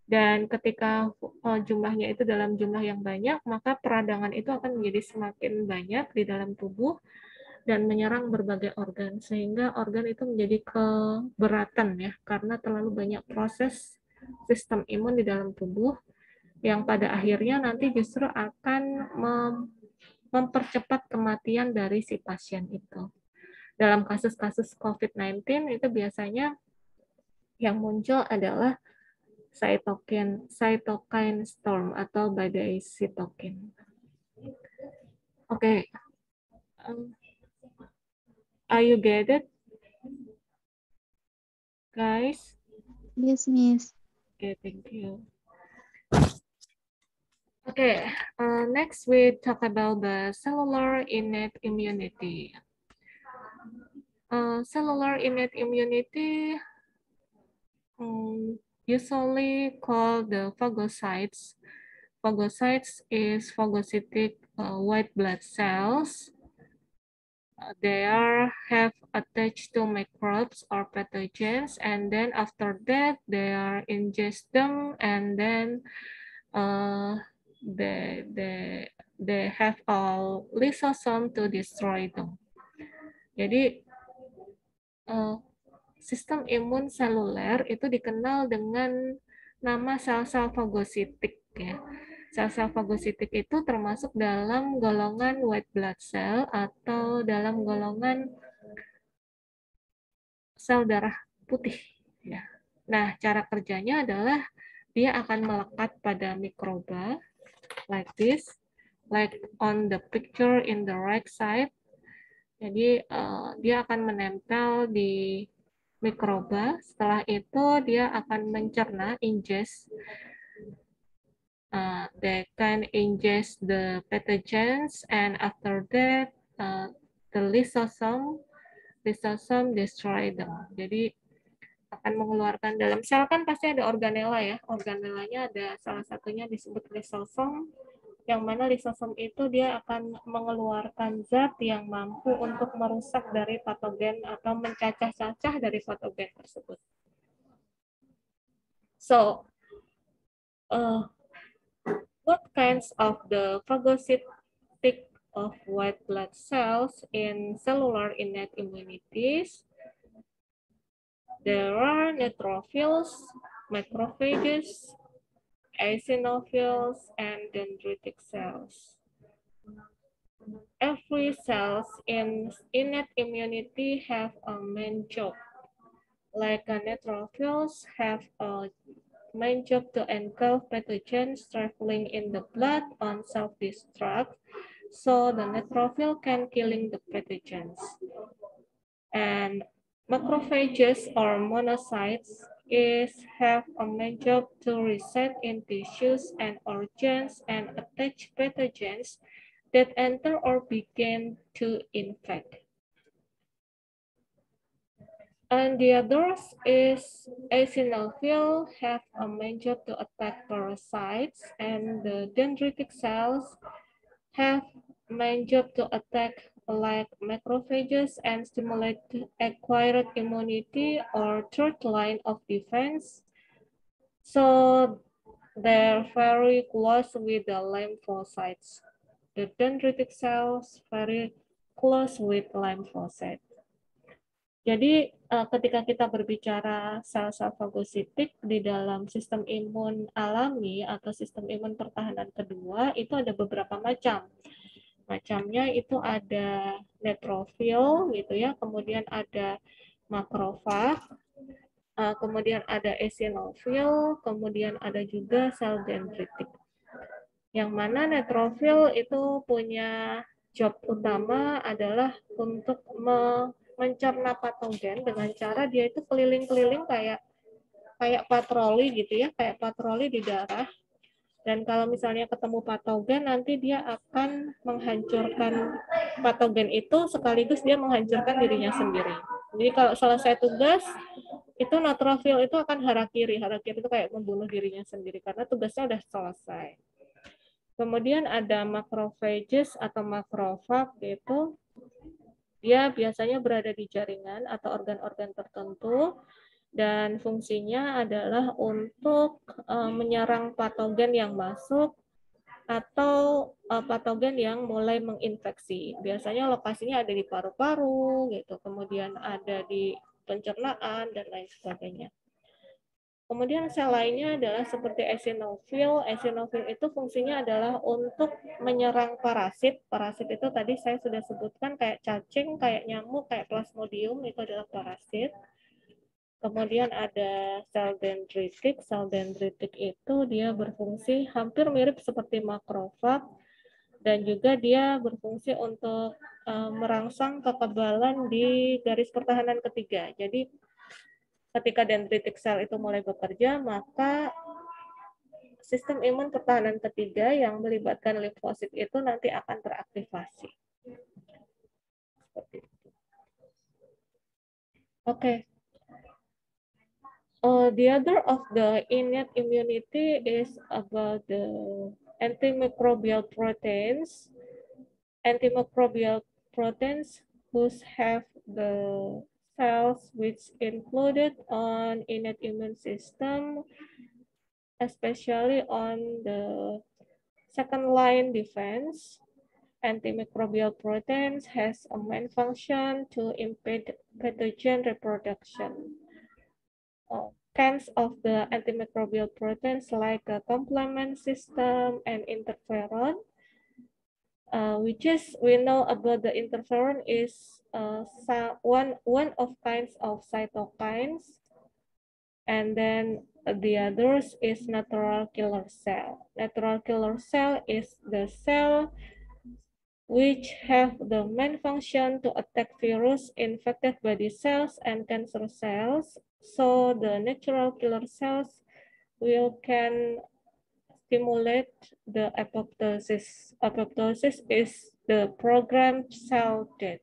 dan ketika uh, jumlahnya itu dalam jumlah yang banyak maka peradangan itu akan menjadi semakin banyak di dalam tubuh dan menyerang berbagai organ sehingga organ itu menjadi keberatan ya karena terlalu banyak proses sistem imun di dalam tubuh yang pada akhirnya nanti justru akan mem mempercepat kematian dari si pasien itu. Dalam kasus-kasus COVID-19 itu biasanya yang muncul adalah cytokine, cytokine storm atau badai sitokin. Oke, okay. um, are you get it, guys? Yes, Miss. Okay, thank you. Okay, uh, next we talk about the cellular innate immunity. Uh, cellular innate immunity um, usually called the phagocytes phagocytes is phagocytic uh, white blood cells. Uh, they are have attached to microbes or pathogens, and then after that they are ingest them, and then uh, they they they have a lysosome to destroy them. Jadi uh, sistem imun seluler itu dikenal dengan nama sel-sel fagositik ya. Sel-sel fagositik itu termasuk dalam golongan white blood cell atau dalam golongan sel darah putih. Ya. Nah, cara kerjanya adalah dia akan melekat pada mikroba, like this, like on the picture in the right side. Jadi uh, dia akan menempel di mikroba. Setelah itu dia akan mencerna, ingest uh, they can ingest the pathogens and after that uh, the lysosome lysosome destroy them. Jadi akan mengeluarkan dalam sel kan pasti ada organela ya. Organelanya ada salah satunya disebut lysosome yang mana lisosom itu dia akan mengeluarkan zat yang mampu untuk merusak dari patogen atau mencacah-cacah dari patogen tersebut. So, uh, what kinds of the phagocytic of white blood cells in cellular innate immunities. There are neutrophils, macrophages, eosinophils, and dendritic cells. Every cells in innate immunity have a main job. Like neutrophils have a main job to engulf pathogens traveling in the blood on self-destruct, so the neutrophil can killing the pathogens. And macrophages or monocytes is have a main job to reset in tissues and organs and attach pathogens that enter or begin to infect. And the others is eosinophil have a main job to attack parasites and the dendritic cells have main job to attack like macrophages and stimulate acquired immunity or third line of defense. So they're very close with the lymphocytes. The dendritic cells very close with lymphocytes. Jadi uh, ketika kita berbicara sel-sel fagositik di dalam sistem imun alami atau sistem imun pertahanan kedua itu ada beberapa macam. Macamnya itu ada neutrofil gitu ya, kemudian ada makrofag, uh, kemudian ada eosinofil, kemudian ada juga sel dendritik. Yang mana neutrofil itu punya job utama adalah untuk me mencerna patogen dengan cara dia itu keliling-keliling kayak kayak patroli gitu ya, kayak patroli di darah. Dan kalau misalnya ketemu patogen, nanti dia akan menghancurkan patogen itu sekaligus dia menghancurkan dirinya sendiri. Jadi kalau selesai tugas, itu neutrofil itu akan harakiri. Harakiri itu kayak membunuh dirinya sendiri karena tugasnya udah selesai. Kemudian ada macrophages atau makrofag itu dia biasanya berada di jaringan atau organ-organ tertentu dan fungsinya adalah untuk uh, menyerang patogen yang masuk atau uh, patogen yang mulai menginfeksi. Biasanya lokasinya ada di paru-paru gitu, kemudian ada di pencernaan dan lain sebagainya. Kemudian sel lainnya adalah seperti eosinofil. Eosinofil itu fungsinya adalah untuk menyerang parasit. Parasit itu tadi saya sudah sebutkan kayak cacing, kayak nyamuk, kayak plasmodium itu adalah parasit. Kemudian ada sel dendritik. Sel dendritik itu dia berfungsi hampir mirip seperti makrofag dan juga dia berfungsi untuk uh, merangsang kekebalan di garis pertahanan ketiga. Jadi ketika dendritic cell itu mulai bekerja, maka sistem imun pertahanan ketiga yang melibatkan limfosit itu nanti akan teraktivasi. Oke. Uh, the other of the innate immunity is about the antimicrobial proteins, antimicrobial proteins whose have the cells which included on innate immune system, especially on the second line defense, antimicrobial proteins has a main function to impede pathogen reproduction. Kinds of the antimicrobial proteins like a complement system and interferon, uh, which is we know about the interferon is uh, one one of kinds of cytokines, and then the others is natural killer cell. Natural killer cell is the cell which have the main function to attack virus infected body cells and cancer cells. So the natural killer cells will can stimulate the apoptosis. Apoptosis is the programmed cell death.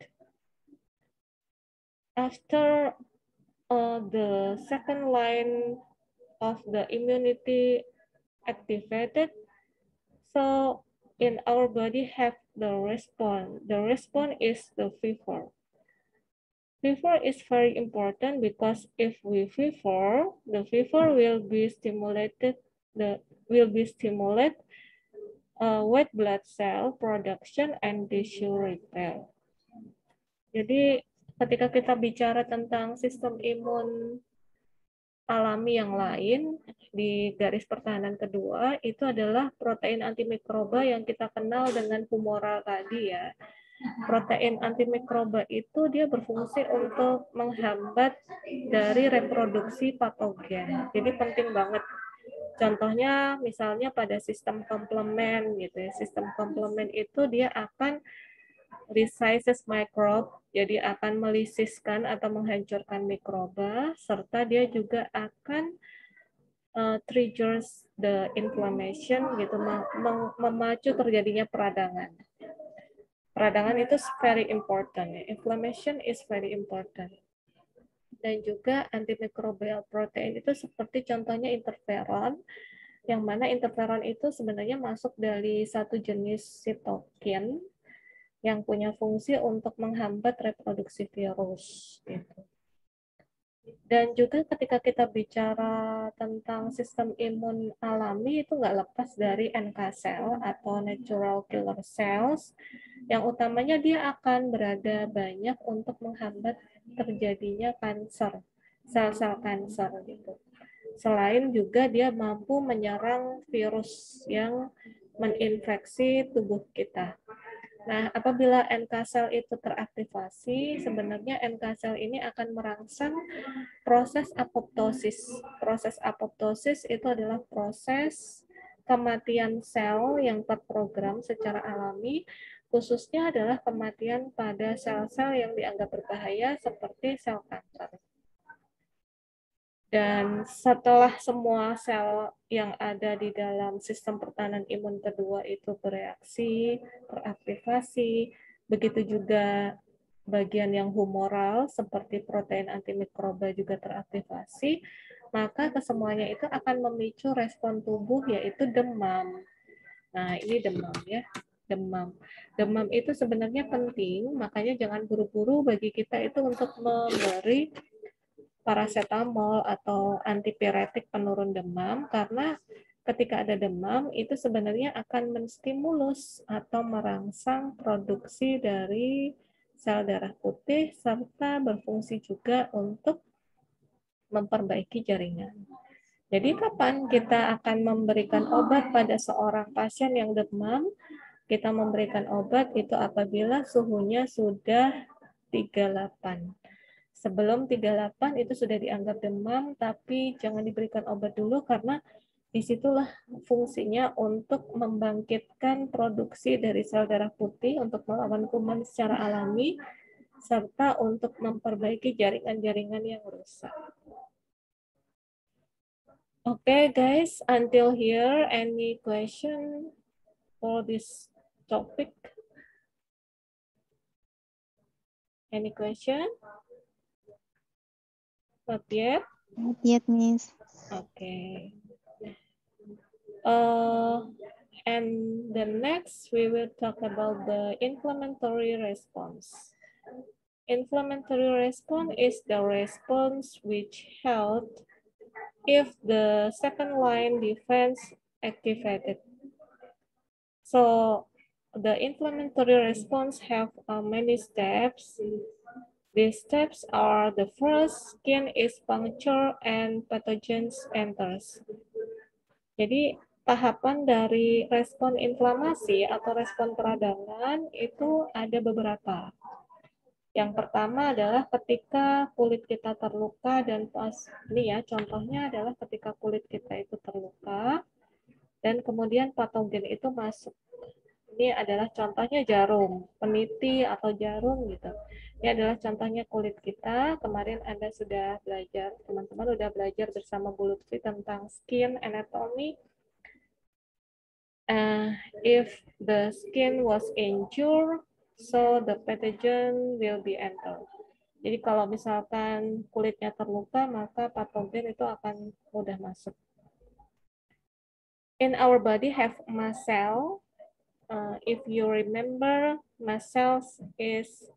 After uh, the second line of the immunity activated, so in our body have the response. The response is the fever. Fever is very important because if we fever, the fever will be stimulated, the will be stimulate uh, white blood cell production and tissue repair. Jadi ketika kita bicara tentang sistem imun alami yang lain di garis pertahanan kedua itu adalah protein antimikroba yang kita kenal dengan humoral tadi ya. Protein antimikroba itu dia berfungsi untuk menghambat dari reproduksi patogen. Jadi penting banget. Contohnya misalnya pada sistem komplement gitu ya. Sistem komplement itu dia akan resizes microbe, jadi akan melisiskan atau menghancurkan mikroba, serta dia juga akan uh, triggers the inflammation, gitu, mem memacu terjadinya peradangan. Peradangan itu very important, inflammation is very important. Dan juga antimicrobial protein itu seperti contohnya interferon, yang mana interferon itu sebenarnya masuk dari satu jenis sitokin, yang punya fungsi untuk menghambat reproduksi virus. Gitu. Dan juga ketika kita bicara tentang sistem imun alami itu nggak lepas dari NK cell atau natural killer cells yang utamanya dia akan berada banyak untuk menghambat terjadinya kanker, sel-sel kanker gitu. Selain juga dia mampu menyerang virus yang menginfeksi tubuh kita. Nah, apabila NK cell itu teraktivasi, sebenarnya NK cell ini akan merangsang proses apoptosis. Proses apoptosis itu adalah proses kematian sel yang terprogram secara alami, khususnya adalah kematian pada sel-sel yang dianggap berbahaya seperti sel kanker. Dan setelah semua sel yang ada di dalam sistem pertahanan imun kedua itu bereaksi, teraktivasi, begitu juga bagian yang humoral seperti protein antimikroba juga teraktivasi, maka kesemuanya itu akan memicu respon tubuh yaitu demam. Nah, ini demam ya, demam. Demam itu sebenarnya penting, makanya jangan buru-buru bagi kita itu untuk memberi paracetamol atau antipiretik penurun demam karena ketika ada demam itu sebenarnya akan menstimulus atau merangsang produksi dari sel darah putih serta berfungsi juga untuk memperbaiki jaringan. Jadi kapan kita akan memberikan obat pada seorang pasien yang demam? Kita memberikan obat itu apabila suhunya sudah 38 sebelum 38 itu sudah dianggap demam, tapi jangan diberikan obat dulu karena di situlah fungsinya untuk membangkitkan produksi dari sel darah putih untuk melawan kuman secara alami, serta untuk memperbaiki jaringan-jaringan yang rusak. Oke okay, guys, until here, any question for this topic? Any question? Not yet? Not yet, Miss. Okay. Uh, And the next, we will talk about the inflammatory response. Inflammatory response is the response which held if the second line defense activated. So the inflammatory response have uh, many steps. These steps are the first, skin is punctured and pathogens enters. Jadi tahapan dari respon inflamasi atau respon peradangan itu ada beberapa. Yang pertama adalah ketika kulit kita terluka dan pas ini ya contohnya adalah ketika kulit kita itu terluka dan kemudian patogen itu masuk. Ini adalah contohnya jarum, peniti atau jarum gitu. Ini adalah contohnya kulit kita. Kemarin Anda sudah belajar, teman-teman sudah belajar bersama Bu Lutfi tentang skin anatomy uh, if the skin was injured, so the pathogen will be entered. Jadi kalau misalkan kulitnya terluka, maka patogen itu akan mudah masuk. In our body have mast cell. Uh, if you remember, mast cells is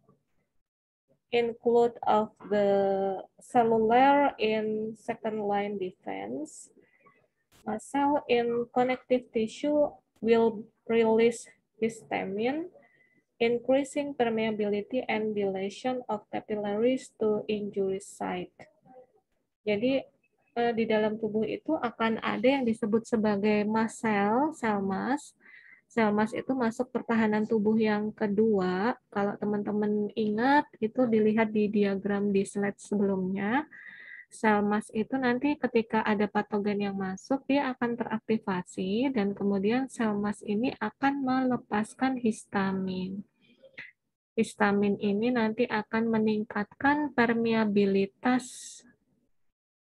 include of the cellular in second line defense. Cell in connective tissue will release histamine, increasing permeability and dilation of capillaries to injury site. Jadi eh, di dalam tubuh itu akan ada yang disebut sebagai mast cell, sel mas. Sel mas itu masuk pertahanan tubuh yang kedua. Kalau teman-teman ingat, itu dilihat di diagram di slide sebelumnya sel mast itu nanti ketika ada patogen yang masuk, dia akan teraktivasi dan kemudian sel mast ini akan melepaskan histamin. Histamin ini nanti akan meningkatkan permeabilitas.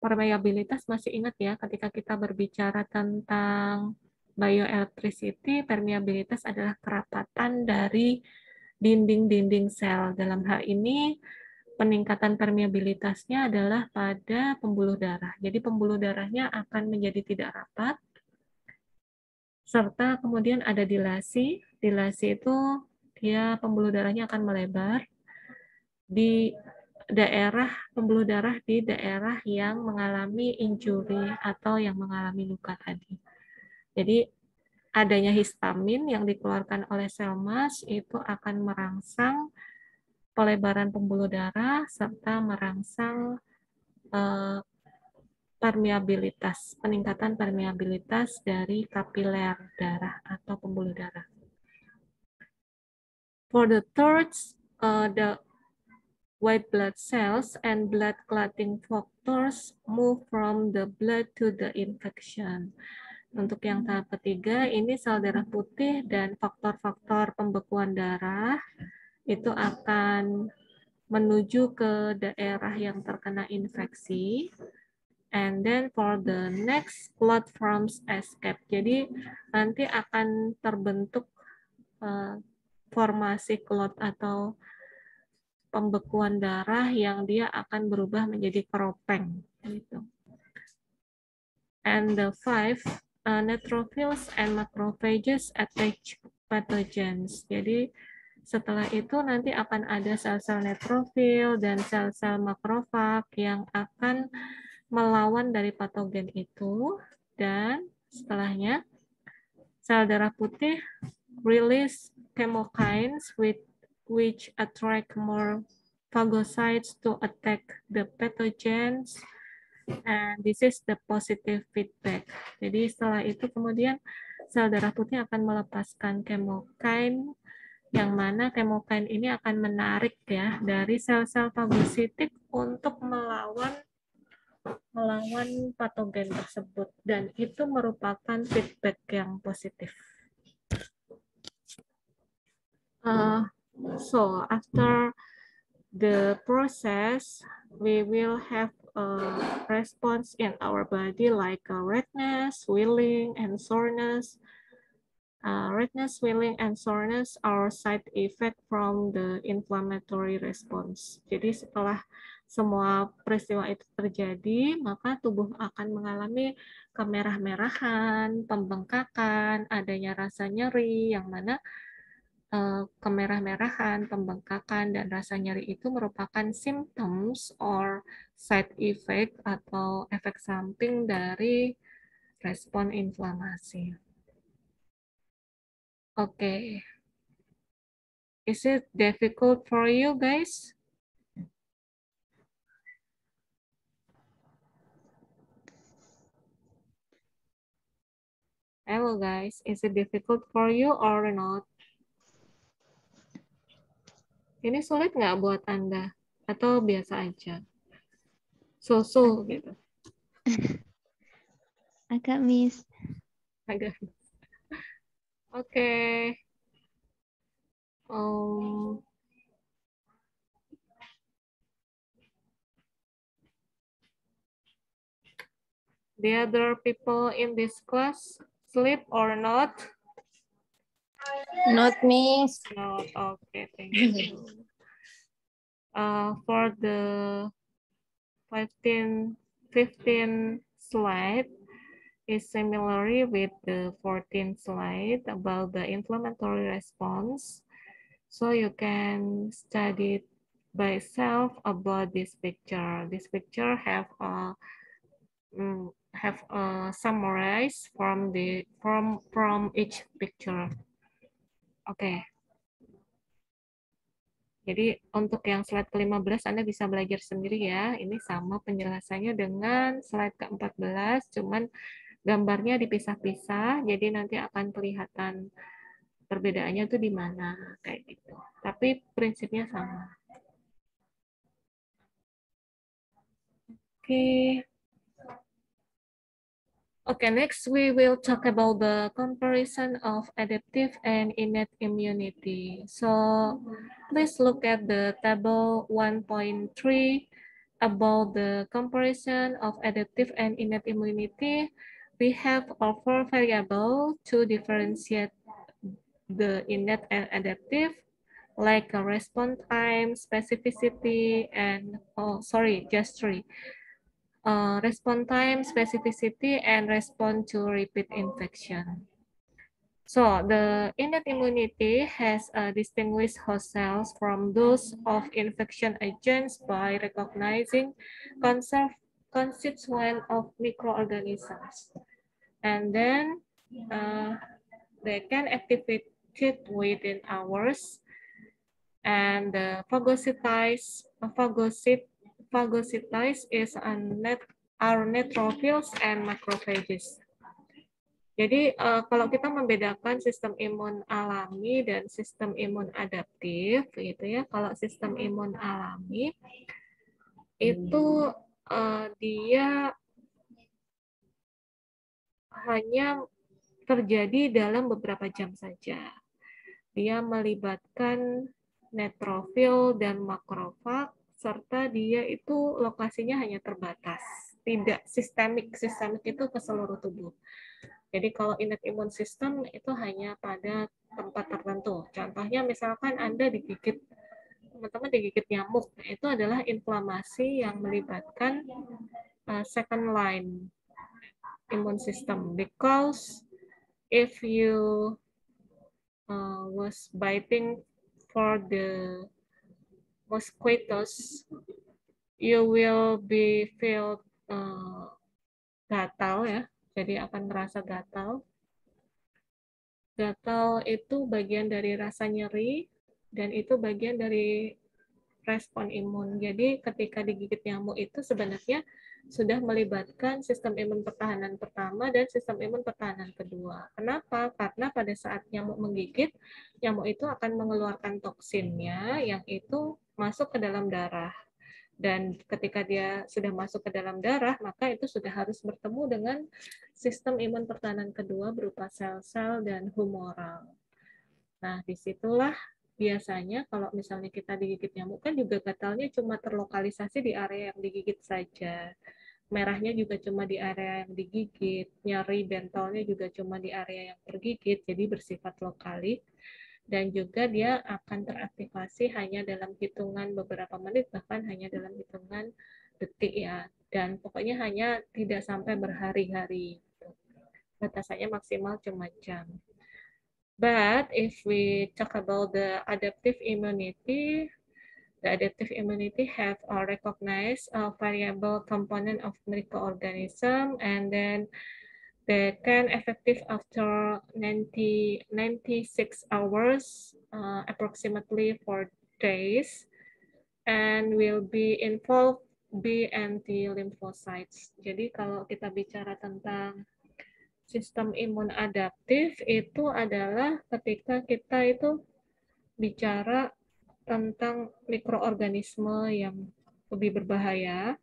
Permeabilitas masih ingat ya ketika kita berbicara tentang bioelectricity, permeabilitas adalah kerapatan dari dinding-dinding sel. Dalam hal ini, peningkatan permeabilitasnya adalah pada pembuluh darah. Jadi pembuluh darahnya akan menjadi tidak rapat, serta kemudian ada dilasi. Dilasi itu dia pembuluh darahnya akan melebar di daerah pembuluh darah di daerah yang mengalami injury atau yang mengalami luka tadi. Jadi adanya histamin yang dikeluarkan oleh sel mas itu akan merangsang pelebaran pembuluh darah, serta merangsang eh, permeabilitas, peningkatan permeabilitas dari kapiler darah atau pembuluh darah. For the third, uh, the white blood cells and blood clotting factors move from the blood to the infection. Untuk yang tahap ketiga, ini sel darah putih dan faktor-faktor pembekuan darah itu akan menuju ke daerah yang terkena infeksi. And then for the next blood forms escape. Jadi nanti akan terbentuk uh, formasi clot atau pembekuan darah yang dia akan berubah menjadi keropeng. Gitu. And the five, uh, neutrophils and macrophages attach pathogens. Jadi setelah itu nanti akan ada sel-sel neutrofil dan sel-sel makrofag yang akan melawan dari patogen itu dan setelahnya sel darah putih release chemokines with which attract more phagocytes to attack the pathogens and this is the positive feedback. Jadi setelah itu kemudian sel darah putih akan melepaskan chemokine yang mana kemokain ini akan menarik ya dari sel-sel fagositik untuk melawan melawan patogen tersebut dan itu merupakan feedback yang positif. Uh, so after the process, we will have a response in our body like a redness, swelling, and soreness, Uh, redness, swelling, and soreness are side effect from the inflammatory response. Jadi setelah semua peristiwa itu terjadi, maka tubuh akan mengalami kemerah-merahan, pembengkakan, adanya rasa nyeri, yang mana kemerah-merahan, pembengkakan, dan rasa nyeri itu merupakan symptoms or side effect atau efek samping dari respon inflamasi. Oke. Okay. Is it difficult for you guys? Hello guys, is it difficult for you or not? Ini sulit nggak buat Anda? Atau biasa aja? So-so gitu. [LAUGHS] Agak miss. Agak. [LAUGHS] Oke. Okay. Um, the other people in this class sleep or not? Not miss. Not. Okay, thank you. Uh, for the 15, 15 slide is similarly with the 14 slide about the inflammatory response. So you can study by self about this picture. This picture have a um, have a summarize from the from from each picture. Oke. Jadi untuk yang slide ke-15 Anda bisa belajar sendiri ya. Ini sama penjelasannya dengan slide ke-14, cuman gambarnya dipisah-pisah, jadi nanti akan kelihatan perbedaannya itu di mana kayak gitu. Tapi prinsipnya sama. Oke. Okay. Next we will talk about the comparison of adaptive and innate immunity. So please look at the table 1.3 about the comparison of adaptive and innate immunity. We have a four variables to differentiate the innate and adaptive, like a response time, specificity, and, oh, sorry, three. Uh, response time, specificity, and respond to repeat infection. So the innate immunity has uh, distinguished host cells from those of infection agents by recognizing constituent of microorganisms. And then uh, they can activate it within hours. And the phagocytize, phagocyt, phagocytize is a net, are neutrophils and macrophages. Jadi uh, kalau kita membedakan sistem imun alami dan sistem imun adaptif, gitu ya. Kalau sistem imun alami itu uh, dia hanya terjadi dalam beberapa jam saja. Dia melibatkan neutrofil dan makrofag, serta dia itu lokasinya hanya terbatas, tidak sistemik. Sistemik itu ke seluruh tubuh. Jadi kalau innate immune system itu hanya pada tempat tertentu. Contohnya misalkan Anda digigit, teman-teman digigit nyamuk, nah, itu adalah inflamasi yang melibatkan uh, second line immune system because if you uh, was biting for the mosquitoes, you will be feel uh, gatal ya, jadi akan merasa gatal. Gatal itu bagian dari rasa nyeri dan itu bagian dari respon imun. Jadi ketika digigit nyamuk itu sebenarnya sudah melibatkan sistem imun pertahanan pertama dan sistem imun pertahanan kedua. Kenapa? Karena pada saat nyamuk menggigit, nyamuk itu akan mengeluarkan toksinnya yang itu masuk ke dalam darah. Dan ketika dia sudah masuk ke dalam darah, maka itu sudah harus bertemu dengan sistem imun pertahanan kedua berupa sel-sel dan humoral. Nah, di situlah biasanya kalau misalnya kita digigit nyamuk kan juga gatalnya cuma terlokalisasi di area yang digigit saja merahnya juga cuma di area yang digigit, nyeri bentolnya juga cuma di area yang tergigit, jadi bersifat lokalik. Dan juga dia akan teraktivasi hanya dalam hitungan beberapa menit bahkan hanya dalam hitungan detik ya. Dan pokoknya hanya tidak sampai berhari-hari. Batasannya maksimal cuma jam. But if we talk about the adaptive immunity the adaptive immunity have a recognized a variable component of microorganism and then they can effective after 90, 96 hours, uh, approximately four days, and will be involved B and T lymphocytes. Jadi kalau kita bicara tentang sistem imun adaptif itu adalah ketika kita itu bicara tentang mikroorganisme yang lebih berbahaya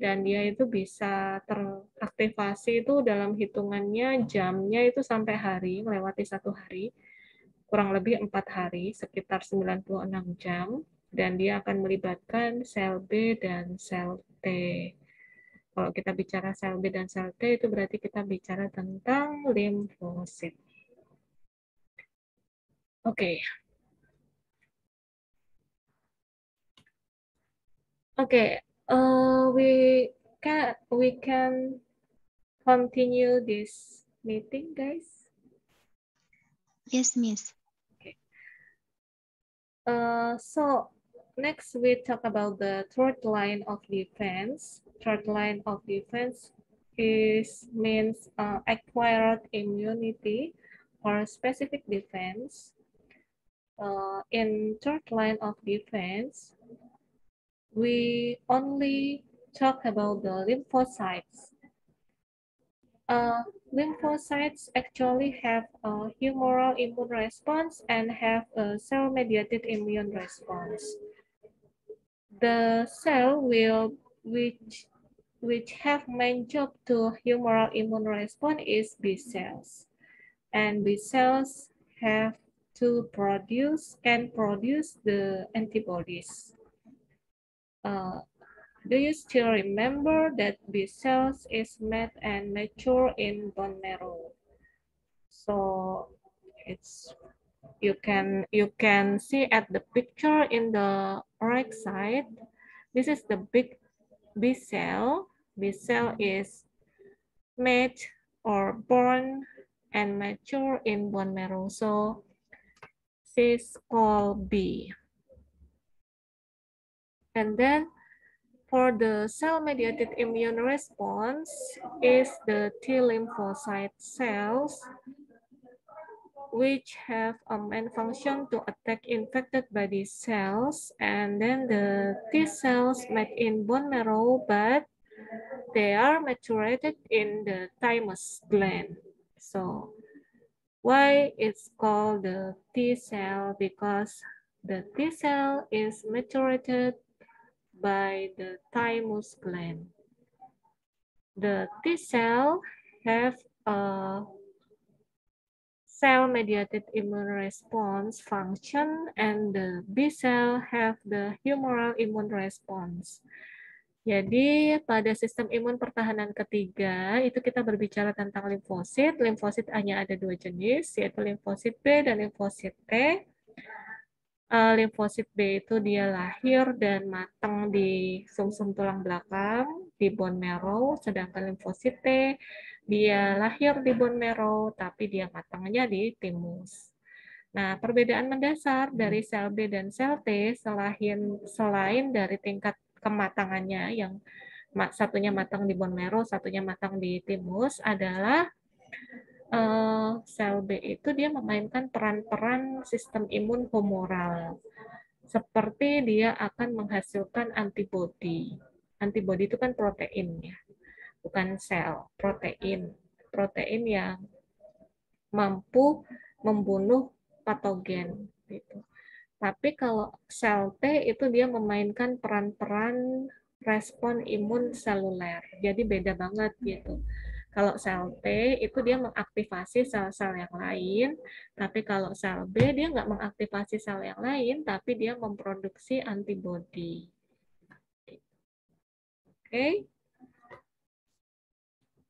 dan dia itu bisa teraktivasi itu dalam hitungannya jamnya itu sampai hari melewati satu hari kurang lebih empat hari sekitar 96 jam dan dia akan melibatkan sel B dan sel T. Kalau kita bicara sel B dan sel T itu berarti kita bicara tentang limfosit. Oke. Okay. Oke, okay uh, we can we can continue this meeting, guys. Yes, Miss. Okay. Uh, so next we talk about the third line of defense. Third line of defense is means uh, acquired immunity or specific defense. Uh, in third line of defense, we only talk about the lymphocytes. Uh, lymphocytes actually have a humoral immune response and have a cell-mediated immune response. The cell will, which, which have main job to humoral immune response is B cells. And B cells have to produce, can produce the antibodies. Uh, do you still remember that B cells is made and mature in bone marrow? So it's you can you can see at the picture in the right side. This is the big B cell. B cell is made or born and mature in bone marrow. So this is called B. And then for the cell-mediated immune response is the T lymphocyte cells, which have a main function to attack infected body cells. And then the T cells made in bone marrow, but they are maturated in the thymus gland. So why it's called the T cell? Because the T cell is maturated by the thymus gland. The T cell have a cell-mediated immune response function and the B cell have the humoral immune response. Jadi pada sistem imun pertahanan ketiga itu kita berbicara tentang limfosit. Limfosit hanya ada dua jenis yaitu limfosit B dan limfosit T uh, limfosit B itu dia lahir dan matang di sumsum -sum tulang belakang di bone marrow, sedangkan limfosit T dia lahir di bone marrow tapi dia matangnya di timus. Nah, perbedaan mendasar dari sel B dan sel T selain selain dari tingkat kematangannya yang satunya matang di bone marrow, satunya matang di timus adalah uh, sel B itu dia memainkan peran-peran sistem imun humoral. Seperti dia akan menghasilkan antibodi. Antibodi itu kan protein ya, bukan sel, protein. Protein yang mampu membunuh patogen gitu. Tapi kalau sel T itu dia memainkan peran-peran respon imun seluler. Jadi beda banget gitu. Kalau sel T itu dia mengaktifasi sel-sel yang lain, tapi kalau sel B dia nggak mengaktifasi sel yang lain, tapi dia memproduksi antibodi. Oke. Okay.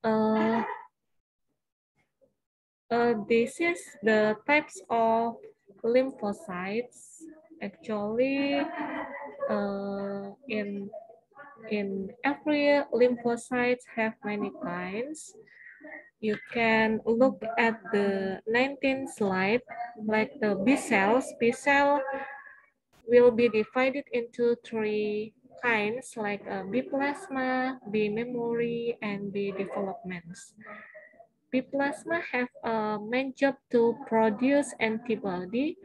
Uh, uh, this is the types of lymphocytes. Actually, uh, in in every lymphocytes have many kinds. You can look at the 19th slide, like the B cells. B cell will be divided into three kinds, like uh, B plasma, B memory, and B developments. B plasma have a main job to produce antibody,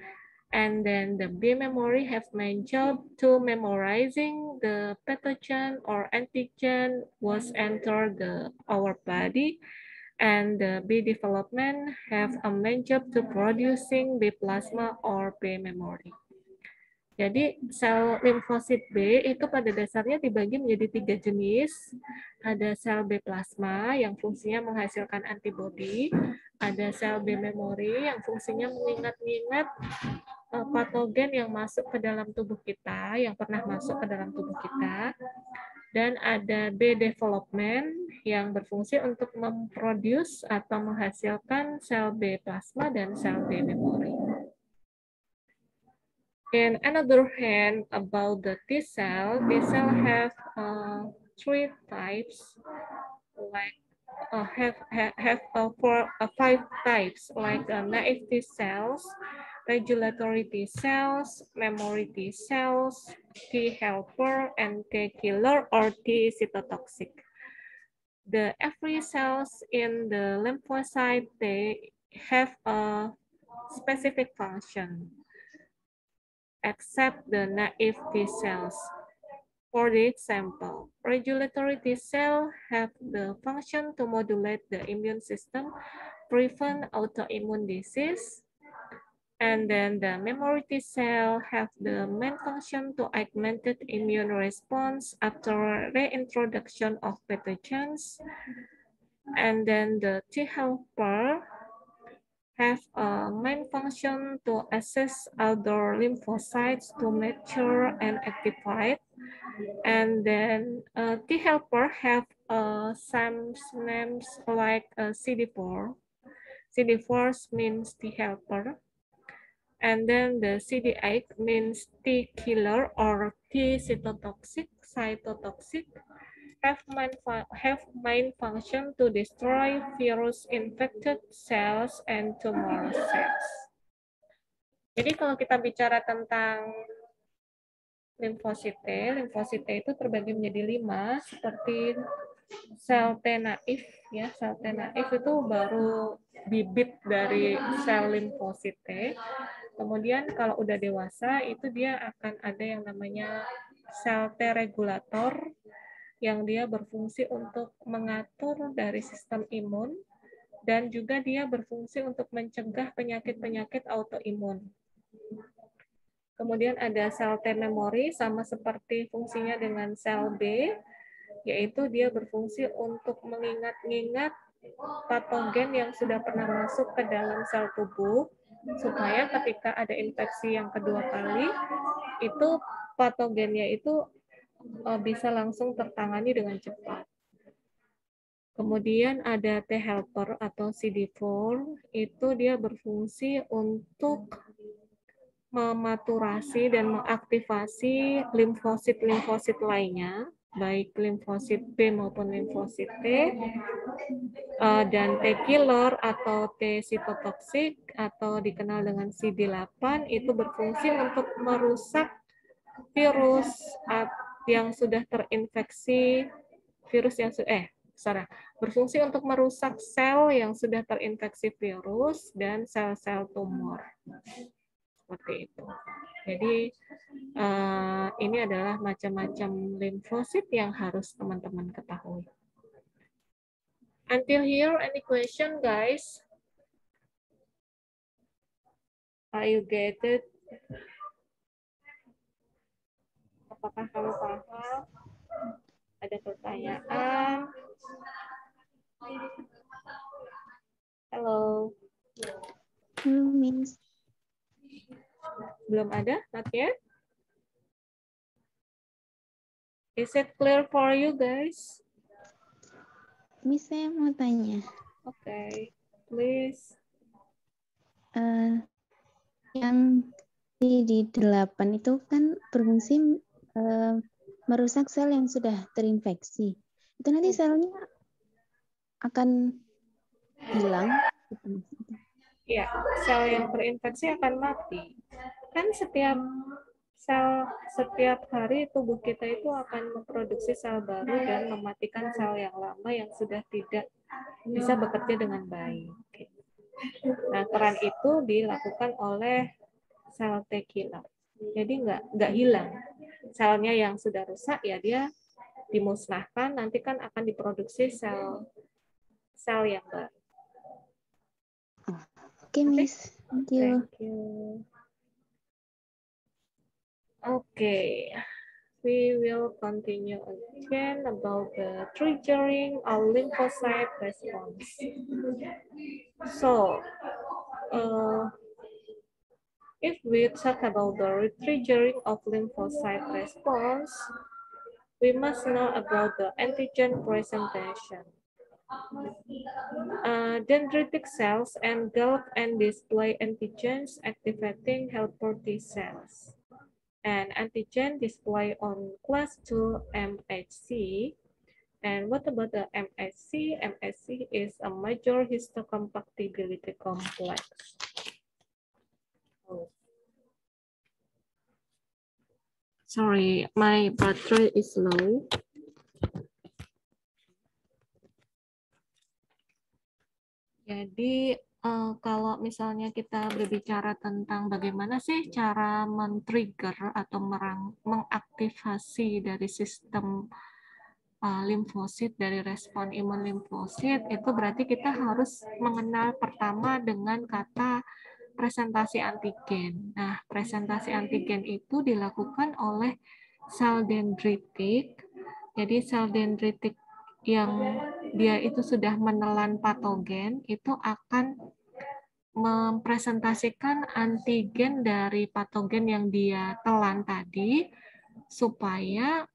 and then the B memory have main job to memorizing the pathogen or antigen was enter the our body, and the B development have a main job to producing B plasma or B memory. Jadi sel limfosit B itu pada dasarnya dibagi menjadi tiga jenis. Ada sel B plasma yang fungsinya menghasilkan antibodi, ada sel B memory yang fungsinya mengingat-ingat uh, patogen yang masuk ke dalam tubuh kita, yang pernah masuk ke dalam tubuh kita. Dan ada B development yang berfungsi untuk memproduce atau menghasilkan sel B plasma dan sel B memory. In another hand, about the T cell, T cell have uh, three types, like uh, have have, uh, four uh, five types, like uh, naive T cells, regulatory T cells, memory T cells, T helper, and T killer or T cytotoxic. The every cells in the lymphocyte they have a specific function except the naive T cells. For the example, regulatory T cell have the function to modulate the immune system, prevent autoimmune disease, and then the memory T cell have the main function to augmented immune response after reintroduction of pathogens. And then the T helper have a main function to assess other lymphocytes to mature and activate. And then uh, T helper have uh, some names like uh, CD4. CD4 means T helper. And then the CD8 means T killer or T cytotoxic, cytotoxic have main, have main function to destroy virus-infected cells and tumor cells. Jadi kalau kita bicara tentang limfosite, limfosite itu terbagi menjadi lima, seperti sel T naif, ya sel T naif itu baru bibit dari sel limfosite. Kemudian kalau udah dewasa itu dia akan ada yang namanya sel T regulator yang dia berfungsi untuk mengatur dari sistem imun dan juga dia berfungsi untuk mencegah penyakit-penyakit autoimun. Kemudian ada sel T memory sama seperti fungsinya dengan sel B, yaitu dia berfungsi untuk mengingat-ingat patogen yang sudah pernah masuk ke dalam sel tubuh supaya ketika ada infeksi yang kedua kali itu patogennya itu Eh, bisa langsung tertangani dengan cepat. Kemudian ada T helper atau CD4, itu dia berfungsi untuk mematurasi dan mengaktifasi limfosit-limfosit lainnya, baik limfosit B maupun limfosit T, eh, dan T killer atau T cytotoxic atau dikenal dengan CD8 itu berfungsi untuk merusak virus yang sudah terinfeksi virus yang eh sorry, berfungsi untuk merusak sel yang sudah terinfeksi virus dan sel-sel tumor. Seperti itu. Jadi uh, ini adalah macam-macam limfosit yang harus teman-teman ketahui. Until here, any question, guys? Are you get it? Apakah kamu paham? Ada pertanyaan? Halo. Halo, Miss. Belum ada? Not yet? Is it clear for you guys? Miss, saya mau tanya. Oke, okay. please. Uh, yang CD8 itu kan berfungsi eh, merusak sel yang sudah terinfeksi. Itu nanti selnya akan hilang. gitu, Ya, sel yang terinfeksi akan mati. Kan setiap sel setiap hari tubuh kita itu akan memproduksi sel baru dan mematikan sel yang lama yang sudah tidak bisa bekerja dengan baik. Nah, peran itu dilakukan oleh sel T killer. Jadi nggak nggak hilang. Selnya yang sudah rusak ya dia dimusnahkan, nanti kan akan diproduksi sel sel yang baru. Oke, Miss. Thank you. Thank you. Okay, we will continue again about the triggering of lymphocyte response. So, uh, if we talk about the triggering of lymphocyte response, we must know about the antigen presentation. Uh, dendritic cells engulf and display antigens activating helper T cells. And antigen display on class 2 MHC. And what about the MHC? MHC is a major histocompatibility complex. Sorry, my battery is low. Jadi uh, kalau misalnya kita berbicara tentang bagaimana sih cara men-trigger atau merang, mengaktifasi dari sistem uh, limfosit dari respon imun limfosit itu berarti kita harus mengenal pertama dengan kata presentasi antigen. Nah, presentasi antigen itu dilakukan oleh sel dendritik. Jadi sel dendritik yang dia itu sudah menelan patogen itu akan mempresentasikan antigen dari patogen yang dia telan tadi supaya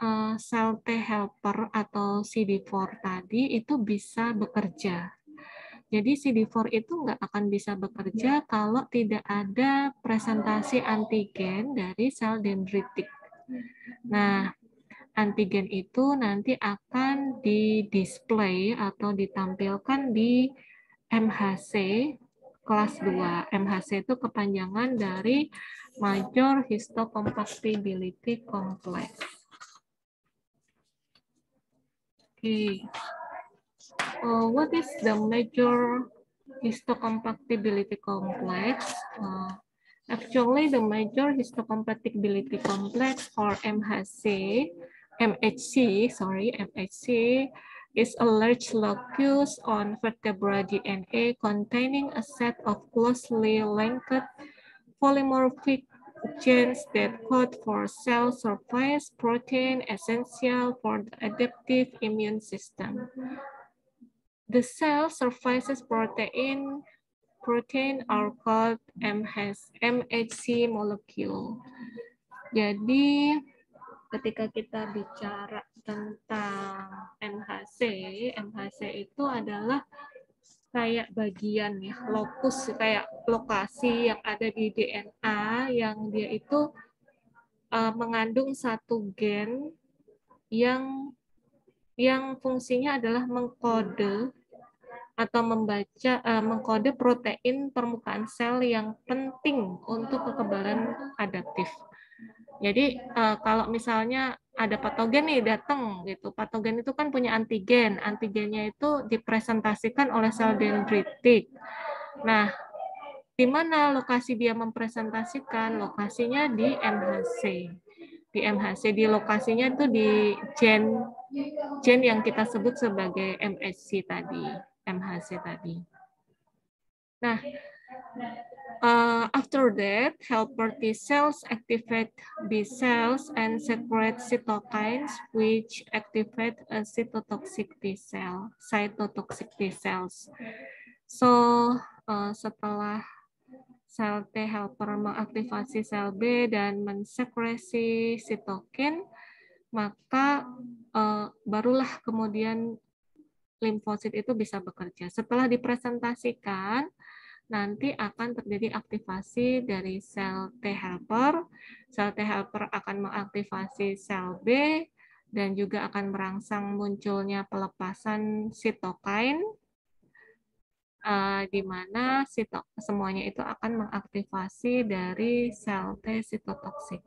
uh, sel T helper atau CD4 tadi itu bisa bekerja. Jadi CD4 itu nggak akan bisa bekerja kalau tidak ada presentasi antigen dari sel dendritik. Nah, antigen itu nanti akan di-display atau ditampilkan di MHC kelas 2. MHC itu kepanjangan dari Major Histocompatibility Complex. Oke. Okay. Uh, what is the major histocompatibility complex? Uh, Actually, the major histocompatibility complex or MHC, MHC, sorry, MHC is a large locus on vertebra DNA containing a set of closely linked polymorphic genes that code for cell surface protein essential for the adaptive immune system. The cell surfaces protein protein are called MHC molecule. Jadi ketika kita bicara tentang MHC, MHC itu adalah kayak bagian ya, lokus kayak lokasi yang ada di DNA yang dia itu uh, mengandung satu gen yang yang fungsinya adalah mengkode atau membaca uh, mengkode protein permukaan sel yang penting untuk kekebalan adaptif. Jadi uh, kalau misalnya ada patogen nih datang gitu, patogen itu kan punya antigen, antigennya itu dipresentasikan oleh sel dendritik. Nah, di mana lokasi dia mempresentasikan? Lokasinya di MHC. Di MHC di lokasinya itu di gen gen yang kita sebut sebagai MHC tadi. MHC tadi. Nah, uh, after that, helper T cells activate B cells and secrete cytokines which activate a cytotoxic T cell, cytotoxic T cells. So, uh, setelah sel T helper mengaktifasi sel B dan mensekresi sitokin, maka uh, barulah kemudian limfosit itu bisa bekerja. Setelah dipresentasikan, nanti akan terjadi aktivasi dari sel T helper. Sel T helper akan mengaktifasi sel B dan juga akan merangsang munculnya pelepasan sitokain uh, di mana sitok semuanya itu akan mengaktifasi dari sel T sitotoksik.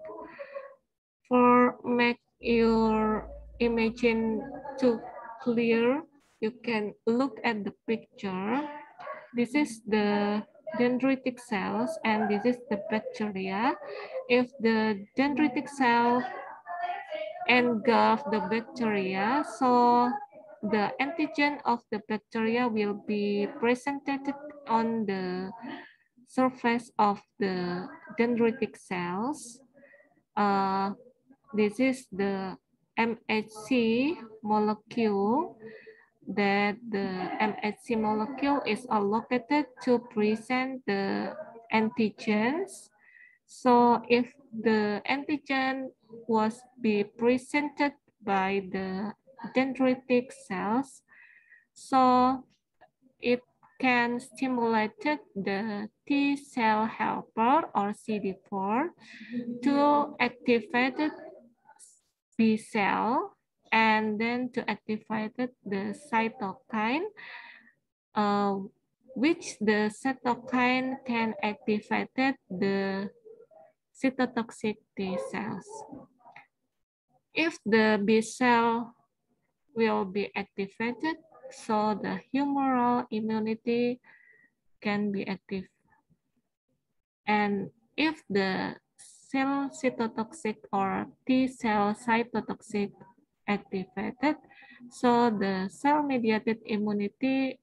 For make your imagine to clear, you can look at the picture. This is the dendritic cells and this is the bacteria. If the dendritic cell engulf the bacteria, so the antigen of the bacteria will be presented on the surface of the dendritic cells. Uh, this is the MHC molecule that the MHC molecule is allocated to present the antigens. So if the antigen was be presented by the dendritic cells, so it can stimulate the T cell helper or CD4 to activate B cell and then to activate the cytokine, uh, which the cytokine can activate the cytotoxic T cells. If the B cell will be activated, so the humoral immunity can be active. And if the cell cytotoxic or T cell cytotoxic activated, so the cell-mediated immunity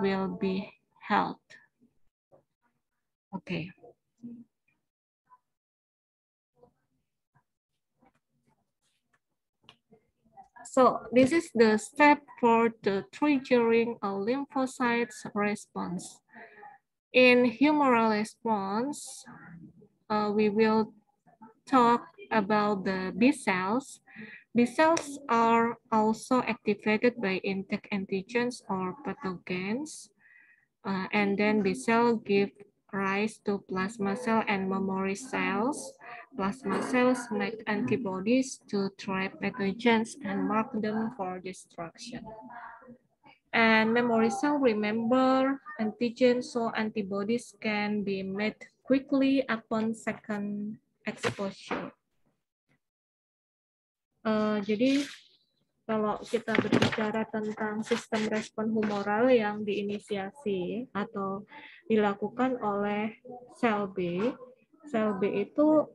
will be held. Okay. So this is the step for the triggering a lymphocytes response. In humoral response, uh, we will talk about the B cells. B cells are also activated by intake antigens or pathogens. Uh, and then B cell give rise to plasma cell and memory cells. Plasma cells make antibodies to trap pathogens and mark them for destruction. And memory cell remember antigens, so antibodies can be made quickly upon second exposure. Uh, jadi kalau kita berbicara tentang sistem respon humoral yang diinisiasi atau dilakukan oleh sel B, sel B itu